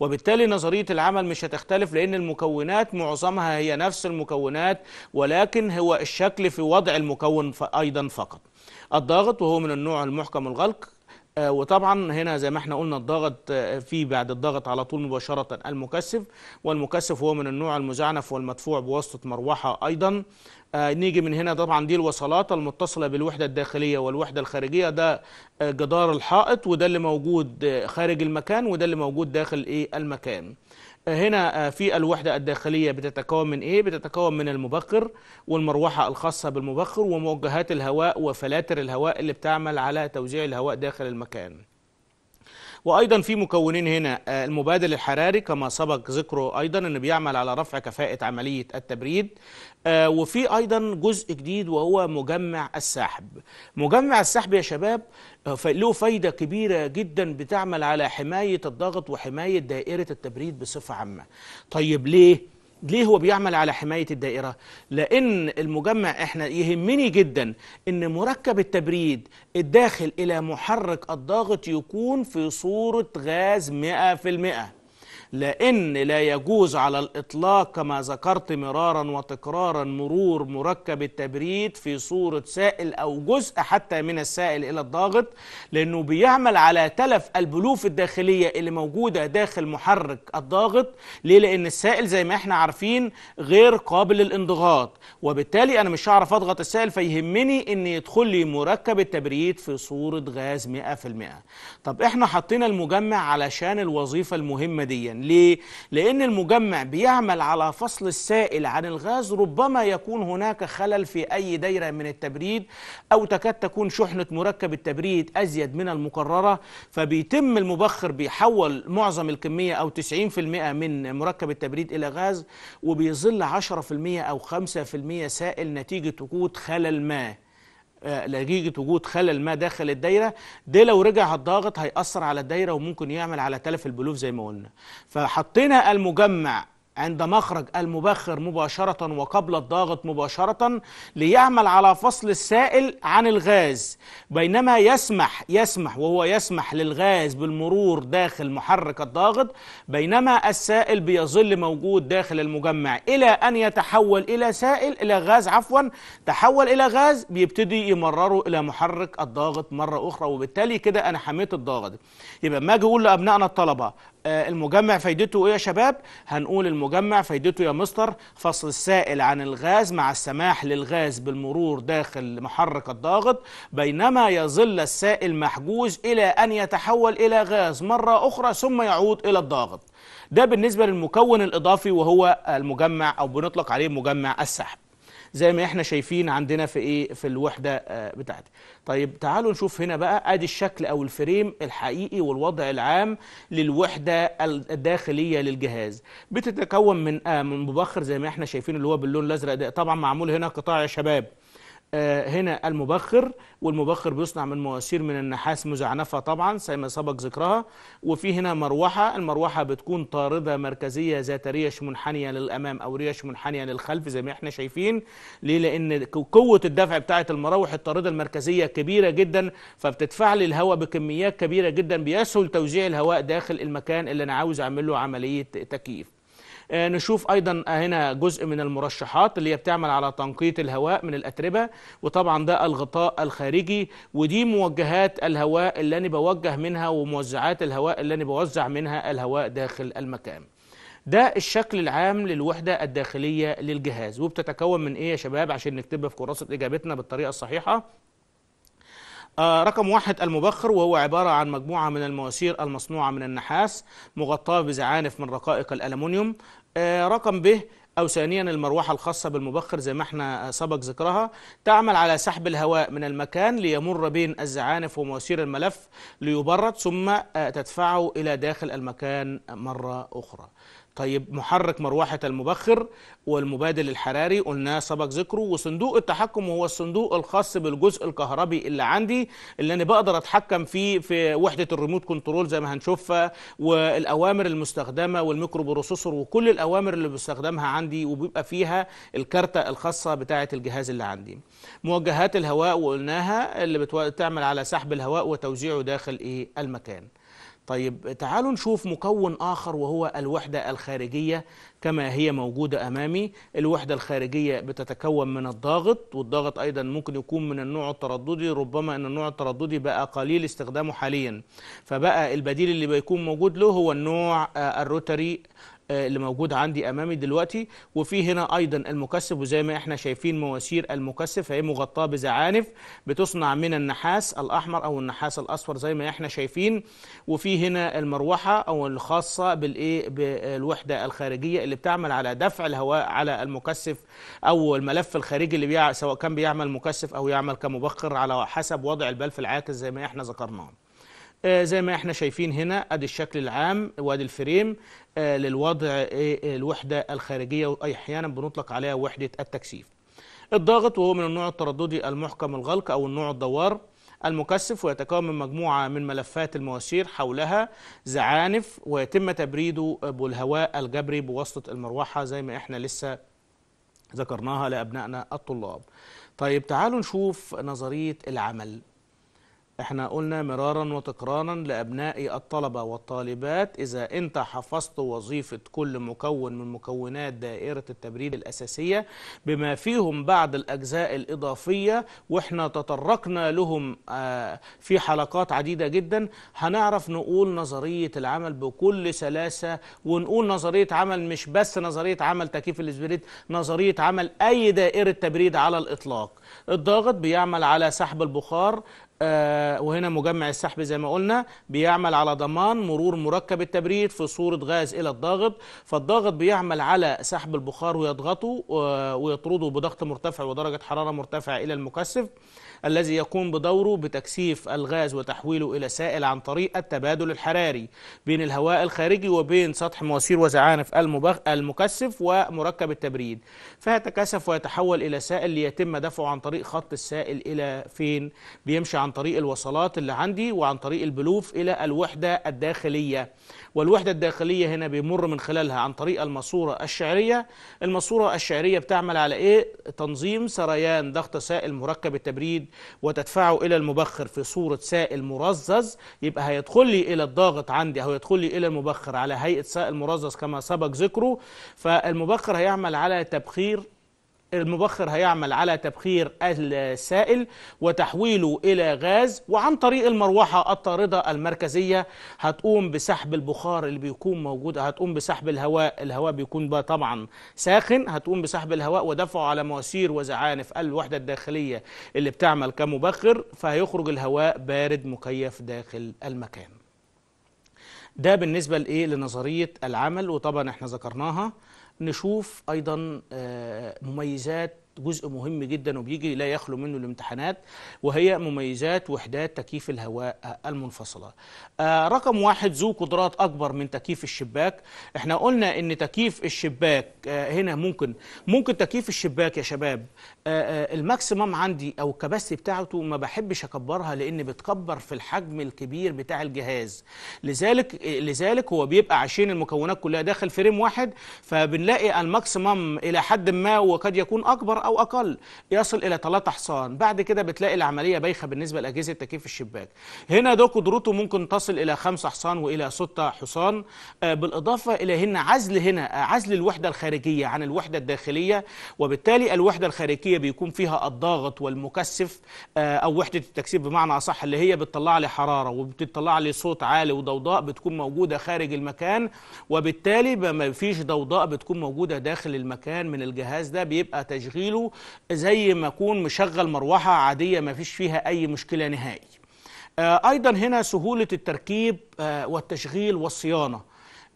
وبالتالي نظرية العمل مش هتختلف لأن المكونات معظمها هي نفس المكونات ولكن هو الشكل في وضع المكون أيضا فقط. الضغط وهو من النوع المحكم الغلق وطبعا هنا زي ما إحنا قلنا الضغط آه، في بعد الضغط على طول مباشرة المكثف والمكثف هو من النوع المزعنف والمدفوع بواسطة مروحة أيضا. آه، نيجي من هنا طبعا دي الوصلات المتصلة بالوحدة الداخلية والوحدة الخارجية ده آه، جدار الحائط وده اللي موجود آه، خارج المكان وده اللي موجود داخل إيه المكان. هنا في الوحدة الداخلية بتتكون من إيه؟ بتتكون من المبخر والمروحة الخاصة بالمبخر وموجهات الهواء وفلاتر الهواء اللي بتعمل على توزيع الهواء داخل المكان وأيضا في مكونين هنا آه، المبادل الحراري كما سبق ذكره أيضا إنه بيعمل على رفع كفاءة عملية التبريد آه، وفي أيضا جزء جديد وهو مجمع السحب. مجمع السحب يا شباب آه، له فايدة كبيرة جدا بتعمل على حماية الضغط وحماية دائرة التبريد بصفة عامة. طيب ليه؟ ليه هو بيعمل على حماية الدائرة؟ لأن المجمع إحنا يهمني جدا إن مركب التبريد الداخل إلى محرك الضغط يكون في صورة غاز 100% لأن لا يجوز على الإطلاق كما ذكرت مرارا وتكرارا مرور مركب التبريد في صورة سائل أو جزء حتى من السائل إلى الضاغط لأنه بيعمل على تلف البلوف الداخلية اللي موجودة داخل محرك الضاغط ليه؟ لأن السائل زي ما إحنا عارفين غير قابل للانضغاط وبالتالي أنا مش هعرف أضغط السائل فيهمني إن يدخل لي مركب التبريد في صورة غاز 100% طب إحنا حطينا المجمع علشان الوظيفة المهمة دي ليه؟ لأن المجمع بيعمل على فصل السائل عن الغاز ربما يكون هناك خلل في أي دايرة من التبريد أو تكاد تكون شحنة مركب التبريد أزيد من المقررة فبيتم المبخر بيحول معظم الكمية أو 90% من مركب التبريد إلى غاز وبيظل 10% أو 5% سائل نتيجة وجود خلل ما. آه، نتيجة وجود خلل ما داخل الدايرة ده لو رجع الضاغط هيأثر على الدايرة وممكن يعمل على تلف البلوف زي ما قلنا. فحطينا المجمع عند مخرج المبخر مباشرة وقبل الضاغط مباشرة ليعمل على فصل السائل عن الغاز. بينما يسمح يسمح وهو يسمح للغاز بالمرور داخل محرك الضاغط بينما السائل بيظل موجود داخل المجمع إلى أن يتحول إلى سائل إلى غاز عفوا تحول إلى غاز بيبتدي يمرره إلى محرك الضاغط مرة أخرى وبالتالي كده أنا حميت الضاغط. يبقى ما أجي أقول لأبنائنا الطلبة آه، المجمع فايدته إيه يا شباب؟ هنقول المجمع فايدته يا مستر فصل السائل عن الغاز مع السماح للغاز بالمرور داخل محرك الضاغط بينما يظل السائل محجوز إلى أن يتحول إلى غاز مرة أخرى ثم يعود إلى الضاغط. ده بالنسبة للمكون الإضافي وهو المجمع أو بنطلق عليه مجمع السحب. زي ما إحنا شايفين عندنا في إيه في الوحدة آه، بتاعتي. طيب تعالوا نشوف هنا بقى ادي الشكل أو الفريم الحقيقي والوضع العام للوحدة الداخلية للجهاز. بتتكون من آه من مبخر زي ما إحنا شايفين اللي هو باللون الازرق ده. طبعا معمول هنا قطاع يا شباب. هنا المبخر والمبخر بيصنع من مواسير من النحاس مزعنفة طبعا زي ما سبق ذكرها. وفي هنا مروحة المروحة بتكون طاردة مركزية ذات ريش منحنية للأمام أو ريش منحنية للخلف زي ما إحنا شايفين. ليه؟ لأن قوة الدفع بتاعة المراوح الطاردة المركزية كبيرة جدا فبتدفع لي الهواء بكميات كبيرة جدا بيسهل توزيع الهواء داخل المكان اللي أنا عاوز أعمل له عملية تكييف. آه، نشوف أيضا هنا جزء من المرشحات اللي هي بتعمل على تنقية الهواء من الأتربة وطبعا ده الغطاء الخارجي ودي موجهات الهواء اللي أنا بوجه منها وموزعات الهواء اللي أنا بوزع منها الهواء داخل المكان. ده الشكل العام للوحدة الداخلية للجهاز. وبتتكون من إيه يا شباب؟ عشان نكتبها في كراسة إجابتنا بالطريقة الصحيحة. آه، رقم واحد المبخر وهو عبارة عن مجموعة من المواسير المصنوعة من النحاس مغطاة بزعانف من رقائق الألمنيوم آه، رقم ب أو ثانيا المروحة الخاصة بالمبخر زي ما إحنا سبق ذكرها تعمل على سحب الهواء من المكان ليمر بين الزعانف ومواسير الملف ليبرد ثم آه، تدفعه إلى داخل المكان مرة أخرى. طيب محرك مروحة المبخر والمبادل الحراري قلناه سبق ذكره وصندوق التحكم وهو الصندوق الخاص بالجزء الكهربي اللي عندي اللي أنا بقدر أتحكم فيه في وحدة ال remote control زي ما هنشوفها والأوامر المستخدمة وال microprocessor وكل الأوامر اللي بستخدمها عندي وبيبقى فيها الكارتة الخاصة بتاعة الجهاز اللي عندي. موجهات الهواء وقلناها اللي بتعمل على سحب الهواء وتوزيعه داخل إيه؟ المكان. طيب تعالوا نشوف مكون آخر وهو الوحدة الخارجية كما هي موجودة أمامي. الوحدة الخارجية بتتكون من الضاغط والضاغط أيضا ممكن يكون من النوع الترددي ربما أن النوع الترددي بقى قليل استخدامه حاليا. فبقى البديل اللي بيكون موجود له هو النوع آه، الروتري اللي موجود عندي أمامي دلوقتي. وفي هنا أيضا المكثف وزي ما إحنا شايفين مواسير المكثف هي مغطاة بزعانف بتصنع من النحاس الأحمر أو النحاس الأصفر زي ما إحنا شايفين. وفي هنا المروحة أو الخاصة بالإيه؟ بالوحدة الخارجية اللي بتعمل على دفع الهواء على المكثف أو الملف الخارجي اللي بيع سواء كان بيعمل مكثف أو يعمل كمبخر على حسب وضع البلف العاكس زي ما إحنا ذكرناه. آه، زي ما إحنا شايفين هنا ادي الشكل العام وادي الفريم آه، للوضع آه، الوحدة الخارجية وأحيانا بنطلق عليها وحدة التكثيف. الضاغط وهو من النوع الترددي المحكم الغلق أو النوع الدوار المكثف ويتكون من مجموعة من ملفات المواسير حولها زعانف ويتم تبريده بالهواء الجبري بواسطة المروحة زي ما إحنا لسه ذكرناها لأبنائنا الطلاب. طيب تعالوا نشوف نظرية العمل. إحنا قلنا مرارا وتكرارا لأبناء الطلبة والطالبات إذا أنت حفظت وظيفة كل مكون من مكونات دائرة التبريد الأساسية بما فيهم بعض الأجزاء الإضافية وإحنا تطرقنا لهم آه، في حلقات عديدة جدا هنعرف نقول نظرية العمل بكل سلاسة ونقول نظرية عمل مش بس نظرية عمل تكييف الإسبريت نظرية عمل أي دائرة تبريد على الإطلاق. الضاغط بيعمل على سحب البخار وهنا مجمع السحب زي ما قلنا بيعمل على ضمان مرور مركب التبريد في صورة غاز إلى الضاغط. فالضاغط بيعمل على سحب البخار ويضغطه آه ويطرده بضغط مرتفع ودرجة حرارة مرتفعة إلى المكثف. الذي يقوم بدوره بتكثيف الغاز وتحويله إلى سائل عن طريق التبادل الحراري بين الهواء الخارجي وبين سطح مواسير وزعانف المكثف ومركب التبريد. فيتكثف ويتحول إلى سائل ليتم دفعه عن طريق خط السائل إلى فين؟ بيمشي عن طريق الوصلات اللي عندي وعن طريق البلوف إلى الوحدة الداخلية. والوحدة الداخلية هنا بيمر من خلالها عن طريق الماسورة الشعرية. الماسورة الشعرية بتعمل على إيه؟ تنظيم سريان ضغط سائل مركب التبريد وتدفعه إلى المبخر في صورة سائل مرزز. يبقى هيدخل لي إلى الضاغط عندي أو يدخل لي إلى المبخر على هيئة سائل مرزز كما سبق ذكره. فالمبخر هيعمل على تبخير المبخر هيعمل على تبخير السائل وتحويله إلى غاز وعن طريق المروحة الطاردة المركزية هتقوم بسحب البخار اللي بيكون موجود هتقوم بسحب الهواء الهواء بيكون بقى طبعا ساخن هتقوم بسحب الهواء ودفعه على مواسير وزعانف الوحدة الداخلية اللي بتعمل كمبخر فهيخرج الهواء بارد مكيف داخل المكان. ده بالنسبة لإيه؟ لنظرية العمل وطبعا إحنا ذكرناها. نشوف أيضا آه، مميزات جزء مهم جدا وبيجي لا يخلو منه الامتحانات وهي مميزات وحدات تكييف الهواء المنفصلة. آه، رقم واحد ذو قدرات أكبر من تكييف الشباك. إحنا قلنا إن تكييف الشباك آه، هنا ممكن ممكن تكييف الشباك يا شباب ال maximum عندي أو ال capacity بتاعته ما بحبش أكبرها لأن بتكبر في الحجم الكبير بتاع الجهاز. لذلك لذلك هو بيبقى عشان المكونات كلها داخل frame واحد فبنلاقي ال maximum إلى حد ما وقد يكون أكبر أو أقل يصل إلى 3 حصان بعد كده بتلاقي العملية بايخة بالنسبة لأجهزة تكييف الشباك. هنا ده قدرته ممكن تصل إلى 5 حصان وإلى 6 حصان. آه، بالإضافة إلى هنا عزل هنا آه، عزل الوحدة الخارجية عن الوحدة الداخلية وبالتالي الوحدة الخارجية بيكون فيها الضاغط والمكثف آه، أو وحدة التكثيف بمعنى أصح اللي هي بتطلع لي حرارة وبتطلع لي صوت عالي وضوضاء بتكون موجودة خارج المكان وبالتالي ما فيش ضوضاء بتكون موجودة داخل المكان من الجهاز ده بيبقى تشغيله زي ما أكون مشغل مروحة عادية ما فيش فيها أي مشكلة نهائي. آه، أيضا هنا سهولة التركيب آه، والتشغيل والصيانة.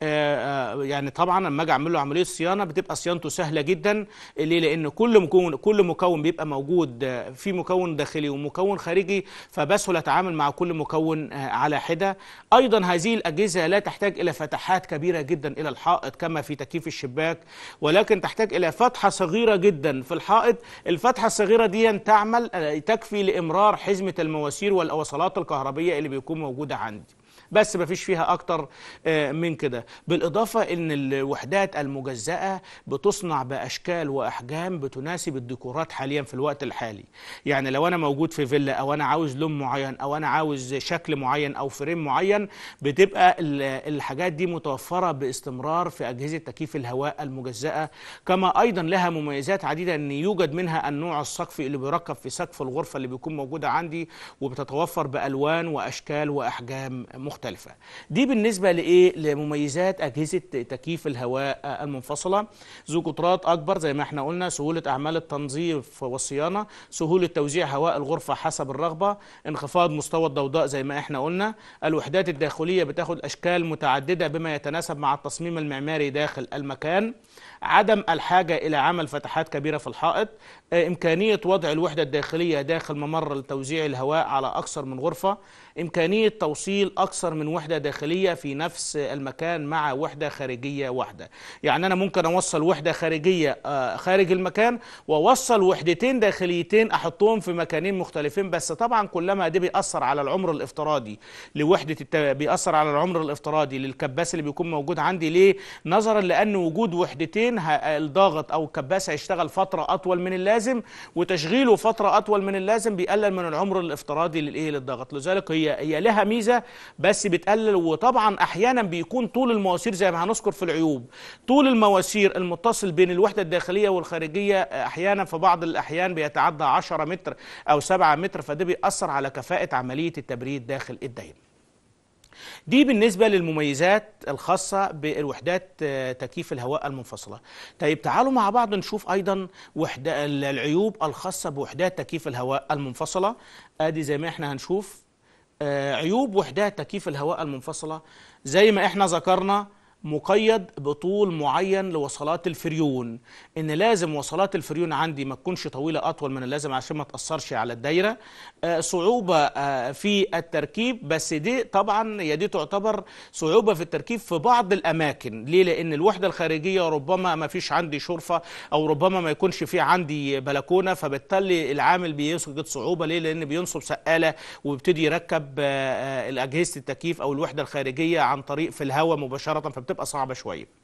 يعني طبعا لما أجي أعمل له عملية صيانة بتبقى صيانته سهلة جدا. ليه؟ لأن كل مكون كل مكون بيبقى موجود آه، في مكون داخلي ومكون خارجي فبسهل أتعامل مع كل مكون آه، على حدة. أيضا هذه الأجهزة لا تحتاج إلى فتحات كبيرة جدا إلى الحائط كما في تكييف الشباك ولكن تحتاج إلى فتحة صغيرة جدا في الحائط. الفتحة الصغيرة دي تعمل آه، تكفي لإمرار حزمة المواسير والوصلات الكهربية اللي بيكون موجودة عندي. بس ما فيش فيها أكتر آه، من كده. بالإضافة إن الوحدات المجزأة بتصنع بأشكال وأحجام بتناسب الديكورات حاليا في الوقت الحالي. يعني لو أنا موجود في فيلا أو أنا عاوز لون معين أو أنا عاوز شكل معين أو فريم معين بتبقى ال- الحاجات دي متوفرة باستمرار في أجهزة تكييف الهواء المجزأة. كما أيضا لها مميزات عديدة إن يوجد منها النوع السقفي اللي بيركب في سقف الغرفة اللي بيكون موجوده عندي وبتتوفر بألوان وأشكال وأحجام مختلفة. دي بالنسبة لإيه؟ لمميزات أجهزة تكييف الهواء المنفصلة. ذو قدرات أكبر زي ما إحنا قلنا سهولة أعمال التنظيف والصيانة سهولة توزيع هواء الغرفة حسب الرغبة انخفاض مستوى الضوضاء زي ما إحنا قلنا الوحدات الداخلية بتاخد أشكال متعددة بما يتناسب مع التصميم المعماري داخل المكان عدم الحاجة إلى عمل فتحات كبيرة في الحائط إمكانية وضع الوحدة الداخلية داخل ممر لتوزيع الهواء على أكثر من غرفة إمكانية توصيل أكثر من وحدة داخلية في نفس المكان مع وحدة خارجية واحدة. يعني أنا ممكن أوصل وحدة خارجية آه، خارج المكان وأوصل وحدتين داخليتين أحطهم في مكانين مختلفين بس طبعا كلما ده بيأثر على العمر الافتراضي. لوحدة الت... بيأثر على العمر الافتراضي للكباس اللي بيكون موجود عندي. ليه؟ نظرا لأن وجود وحدتين ه... الضاغط أو الكباس هيشتغل فترة أطول من اللازم وتشغيله فترة أطول من اللازم بيقلل من العمر الافتراضي للإيه؟ للضغط. لذلك هي هي لها ميزة بس بتقلل وطبعا أحيانا بيكون طول المواسير زي ما هنذكر في العيوب. طول المواسير المتصل بين الوحدة الداخلية والخارجية أحيانا في بعض الأحيان بيتعدى 10 متر أو 7 متر فده بيأثر على كفاءة عملية التبريد داخل الدايرة. دي بالنسبة للمميزات الخاصة بالوحدات آه، تكييف الهواء المنفصلة. طيب تعالوا مع بعض نشوف أيضا وحدة العيوب الخاصة بوحدات تكييف الهواء المنفصلة. آدي زي ما إحنا هنشوف. عيوب وحدات تكييف الهواء المنفصلة؟ زي ما إحنا ذكرنا مقيد بطول معين لوصلات الفريون. إن لازم وصلات الفريون عندي ما تكونش طويلة أطول من اللازم عشان ما تأثرش على الدايرة. آه، صعوبة آه، في التركيب بس دي طبعا هي دي تعتبر صعوبة في التركيب في بعض الأماكن. ليه؟ لأن الوحدة الخارجية ربما ما فيش عندي شرفة أو ربما ما يكونش في عندي بلكونة فبالتالي العامل بيوجد صعوبة. ليه؟ لأن بينصب سقالة وبيبتدي يركب آه، آه، اجهزه التكييف أو الوحدة الخارجية عن طريق في الهواء مباشرة فبتبقى صعبة شوية.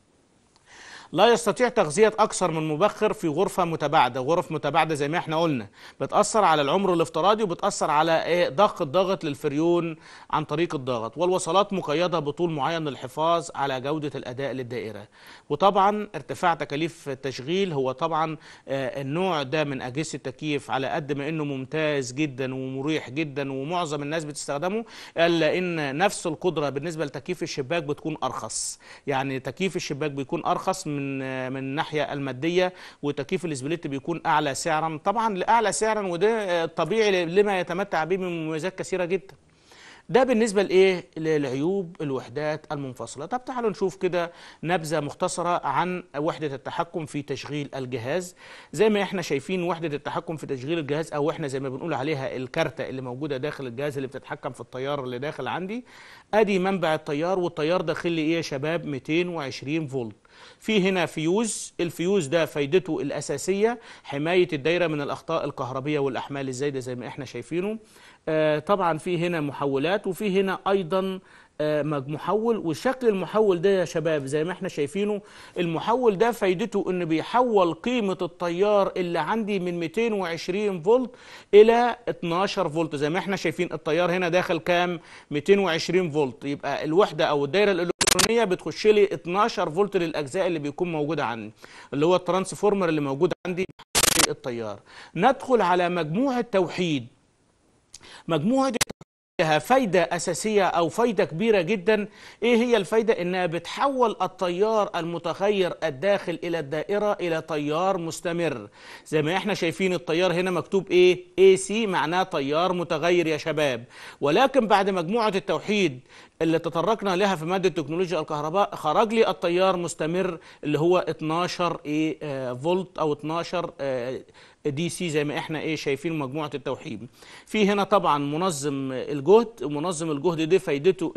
لا يستطيع تغذية أكثر من مبخر في غرفة متباعدة. غرف متباعدة زي ما إحنا قلنا. بتأثر على العمر الافتراضي وبتأثر على إيه؟ ضخ الضغط للفريون عن طريق الضغط. والوصلات مقيدة بطول معين للحفاظ على جودة الأداء للدائرة. وطبعا ارتفاع تكاليف التشغيل هو طبعا آه، النوع ده من أجهزة التكييف على قد ما إنه ممتاز جدا ومريح جدا ومعظم الناس بتستخدمه إلا إن نفس القدرة بالنسبة لتكييف الشباك بتكون أرخص. يعني تكييف الشباك بيكون أرخص من الناحية المادية وتكييف الاسبليت بيكون أعلى سعرا. طبعا لأعلى سعرا وده طبيعي لما يتمتع به من مميزات كثيرة جدا. ده بالنسبة لإيه؟ للعيوب الوحدات المنفصلة. طب تعالوا نشوف كده نبذة مختصرة عن وحدة التحكم في تشغيل الجهاز. زي ما إحنا شايفين وحدة التحكم في تشغيل الجهاز أو إحنا زي ما بنقول عليها الكارتة اللي موجودة داخل الجهاز اللي بتتحكم في التيار اللي داخل عندي. أدي منبع التيار والتيار داخل لي إيه يا شباب؟ 220 فولت. في هنا fuse. ال fuse ده فايدته الأساسية حماية الدايرة من الأخطاء الكهربية والأحمال الزايدة زي ما إحنا شايفينه. آه طبعا في هنا محولات وفي هنا أيضا آه محول. وشكل المحول ده يا شباب زي ما إحنا شايفينه المحول ده فايدته انه بيحول قيمة التيار اللي عندي من 220 فولت إلى 12 فولت. زي ما إحنا شايفين التيار هنا داخل كام؟ 220 فولت. يبقى الوحدة أو الدايرة الالكترونية بتخش لي 12 فولت للأجزاء اللي بيكون موجودة عندي اللي هو ال transformer اللي موجود عندي التيار ندخل على مجموعة توحيد مجموعة لها فايدة أساسية أو فايدة كبيرة جدا إيه هي الفايدة؟ إنها بتحول التيار المتغير الداخل إلى الدائرة إلى تيار مستمر زي ما إحنا شايفين التيار هنا مكتوب إيه؟ AC معناه تيار متغير يا شباب ولكن بعد مجموعة التوحيد اللي تطرقنا لها في مادة تكنولوجيا الكهرباء خرج لي التيار مستمر اللي هو 12 إيه فولت أو 12 دي سي زي ما إحنا إيه شايفين مجموعة التوحيد. في هنا طبعا منظم الجهد منظم الجهد ده فايدته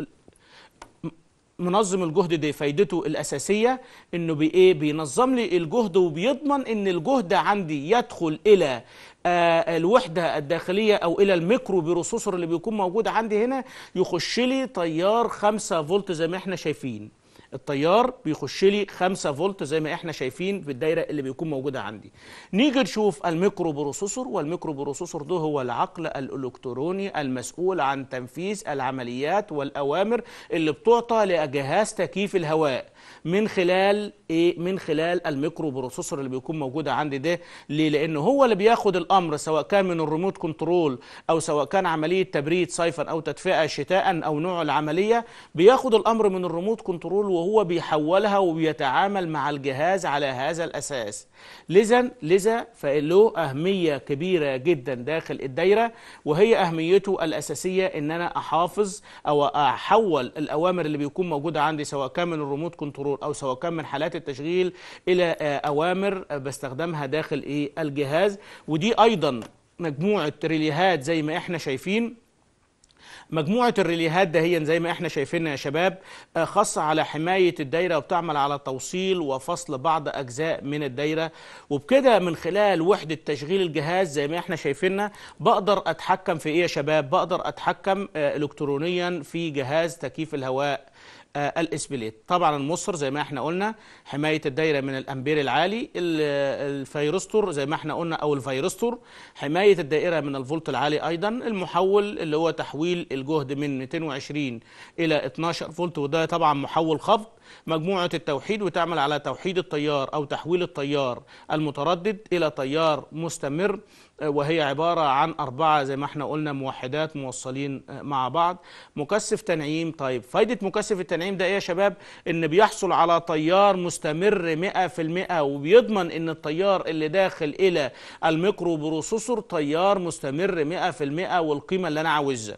منظم الجهد ده فايدته الأساسية إنه بايه بينظم لي الجهد وبيضمن إن الجهد عندي يدخل إلى آه الوحدة الداخلية أو إلى ال microprocessor اللي بيكون موجود عندي هنا يخش لي تيار 5 فولت زي ما إحنا شايفين. التيار بيخش لي 5 فولت زي ما إحنا شايفين في الدايرة اللي بيكون موجودة عندي. نيجي نشوف ال microprocessor وال microprocessor ده هو العقل الإلكتروني المسؤول عن تنفيذ العمليات والأوامر اللي بتعطى لجهاز تكييف الهواء. من خلال إيه؟ من خلال ال microprocessor اللي بيكون موجود عندي ده. ليه؟ لأن هو اللي بياخد الأمر سواء كان من ال remote control أو سواء كان عملية تبريد صيفا أو تدفئة شتاء أو نوع العملية بياخد الأمر من ال remote control وهو بيحولها وبيتعامل مع الجهاز على هذا الأساس. لذا لذا فله أهمية كبيرة جدا داخل الدايرة وهي أهميته الأساسية إن أنا أحافظ أو أحول الأوامر اللي بيكون موجودة عندي سواء كان من ال remote control أو سواء كان من حالات التشغيل إلى أوامر بستخدمها داخل إيه الجهاز. ودي أيضا مجموعة ريليهات زي ما إحنا شايفين. مجموعة الريليهات ده هي زي ما إحنا شايفينها يا شباب خاصة على حماية الدايرة وبتعمل على توصيل وفصل بعض أجزاء من الدايرة. وبكده من خلال وحدة تشغيل الجهاز زي ما إحنا شايفينها بقدر أتحكم في إيه يا شباب؟ بقدر أتحكم إلكترونيا في جهاز تكييف الهواء آه ال split. طبعا المصهر زي ما إحنا قلنا حماية الدايرة من الأمبير العالي ال varistor زي ما إحنا قلنا أو ال varistor حماية الدائرة من الفولت العالي أيضا المحول اللي هو تحويل الجهد من 220 إلى 12 فولت وده طبعا محول خفض. مجموعة التوحيد وتعمل على توحيد التيار أو تحويل التيار المتردد إلى تيار مستمر. وهي عبارة عن أربعة زي ما إحنا قلنا موحدات موصلين مع بعض. مكثف تنعيم طيب فايدة مكثف التنعيم ده إيه يا شباب؟ إن بيحصل على تيار مستمر مئة في المئة وبيضمن إن التيار اللي داخل إلى ال microprocessor تيار مستمر مئة في المئة والقيمة اللي أنا عاوزها.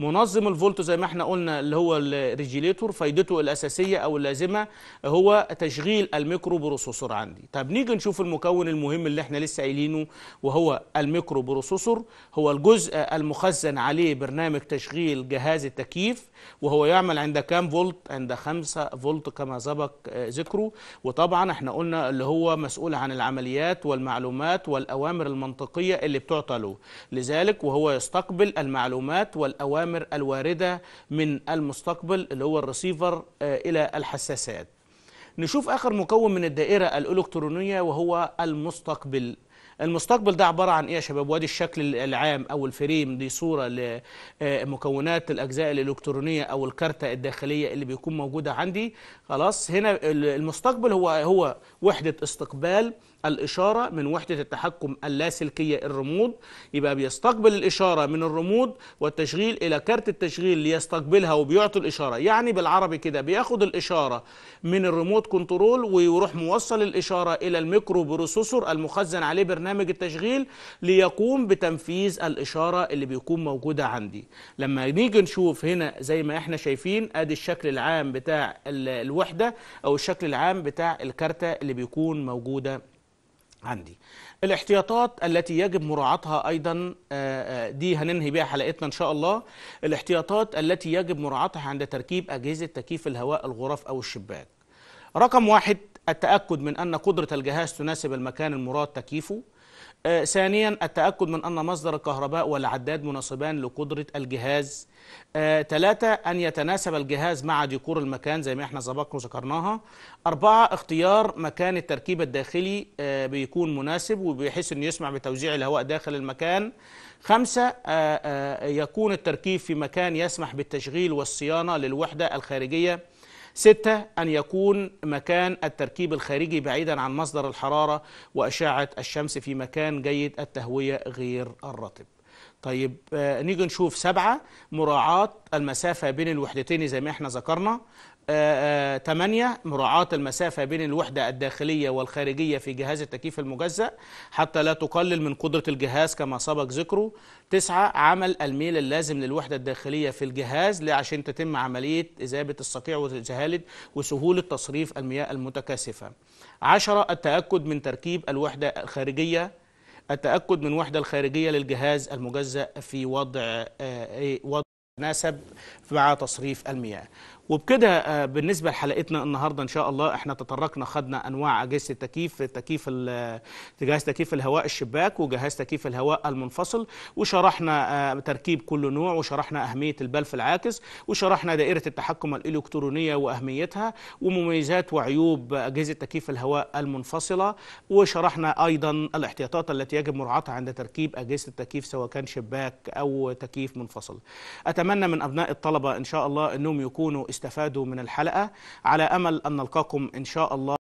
منظم الفولت زي ما إحنا قلنا اللي هو ال regulator فايدته الأساسية أو اللازمة هو تشغيل ال microprocessor عندي. طب نيجي نشوف المكون المهم اللي إحنا لسه قايلينه وهو ال microprocessor. هو الجزء المخزن عليه برنامج تشغيل جهاز التكييف وهو يعمل عند كام فولت؟ عند 5 فولت كما سبق ذكره. وطبعا إحنا قلنا اللي هو مسؤول عن العمليات والمعلومات والأوامر المنطقية اللي بتعطى له لذلك وهو يستقبل المعلومات والأوامر الأوامر الواردة من المستقبل اللي هو الرسيفر إلى الحساسات. نشوف آخر مكون من الدائرة الإلكترونية وهو المستقبل. المستقبل ده عبارة عن إيه يا شباب؟ وادي الشكل العام أو الفريم. دي صورة لمكونات الأجزاء الإلكترونية أو الكارتة الداخلية اللي بيكون موجودة عندي. خلاص هنا المستقبل هو هو وحدة استقبال الإشارة من وحدة التحكم اللاسلكية الرمود. يبقى بيستقبل الإشارة من الرمود والتشغيل إلى كارت التشغيل ليستقبلها وبيعطي الإشارة. يعني بالعربي كده بياخد الإشارة من ال remote control ويروح موصل الإشارة إلى ال microprocessor المخزن عليه برنامج التشغيل ليقوم بتنفيذ الإشارة اللي بيكون موجودة عندي. لما نيجي نشوف هنا زي ما إحنا شايفين آدي الشكل العام بتاع ال- الوحدة أو الشكل العام بتاع الكارتة اللي بيكون موجودة عندي. الاحتياطات التي يجب مراعاتها أيضا آه، آه، دي هننهي بيها حلقتنا إن شاء الله. الاحتياطات التي يجب مراعاتها عند تركيب أجهزة تكييف الهواء الغرف أو الشباك. رقم واحد التأكد من أن قدرة الجهاز تناسب المكان المراد تكييفه. ثانيا التأكد من أن مصدر الكهرباء والعداد مناسبان لقدرة الجهاز. آه، ثلاثة أن يتناسب الجهاز مع ديكور المكان زي ما إحنا سبق وذكرناها. أربعة اختيار مكان التركيب الداخلي آه، بيكون مناسب وبحيث أنه يسمع بتوزيع الهواء داخل المكان. خمسة آه، آه، يكون التركيب في مكان يسمح بالتشغيل والصيانة للوحدة الخارجية. ستة أن يكون مكان التركيب الخارجي بعيدا عن مصدر الحرارة وأشعة الشمس في مكان جيد التهوية غير الرطب. طيب آه، نيجي نشوف سبعة مراعاة المسافة بين الوحدتين زي ما إحنا ذكرنا. آه، آه، تمانية مراعاة المسافة بين الوحدة الداخلية والخارجية في جهاز التكييف المجزأ حتى لا تقلل من قدرة الجهاز كما سبق ذكره. تسعة عمل الميل اللازم للوحدة الداخلية في الجهاز عشان تتم عملية إذابة الصقيع والزهالد وسهولة تصريف المياه المتكاثفة. عشرة التأكد من تركيب الوحدة الخارجية التأكد من وحدة الخارجية للجهاز المجزأ في وضع آه، إيه، وضع مناسب مع تصريف المياه. وبكده آه، بالنسبة لحلقتنا النهارده إن شاء الله إحنا تطرقنا خدنا أنواع أجهزة التكييف تكييف جهاز تكييف الهواء الشباك وجهاز تكييف الهواء المنفصل وشرحنا آه، تركيب كل نوع وشرحنا أهمية البلف العاكس وشرحنا دائرة التحكم الإلكترونية وأهميتها ومميزات وعيوب أجهزة تكييف الهواء المنفصلة وشرحنا أيضا الاحتياطات التي يجب مراعاتها عند تركيب أجهزة التكييف سواء كان شباك أو تكييف منفصل. أتمنى من أبناء الطلبة إن شاء الله إنهم يكونوا استفادوا من الحلقة. على أمل أن نلقاكم إن شاء الله.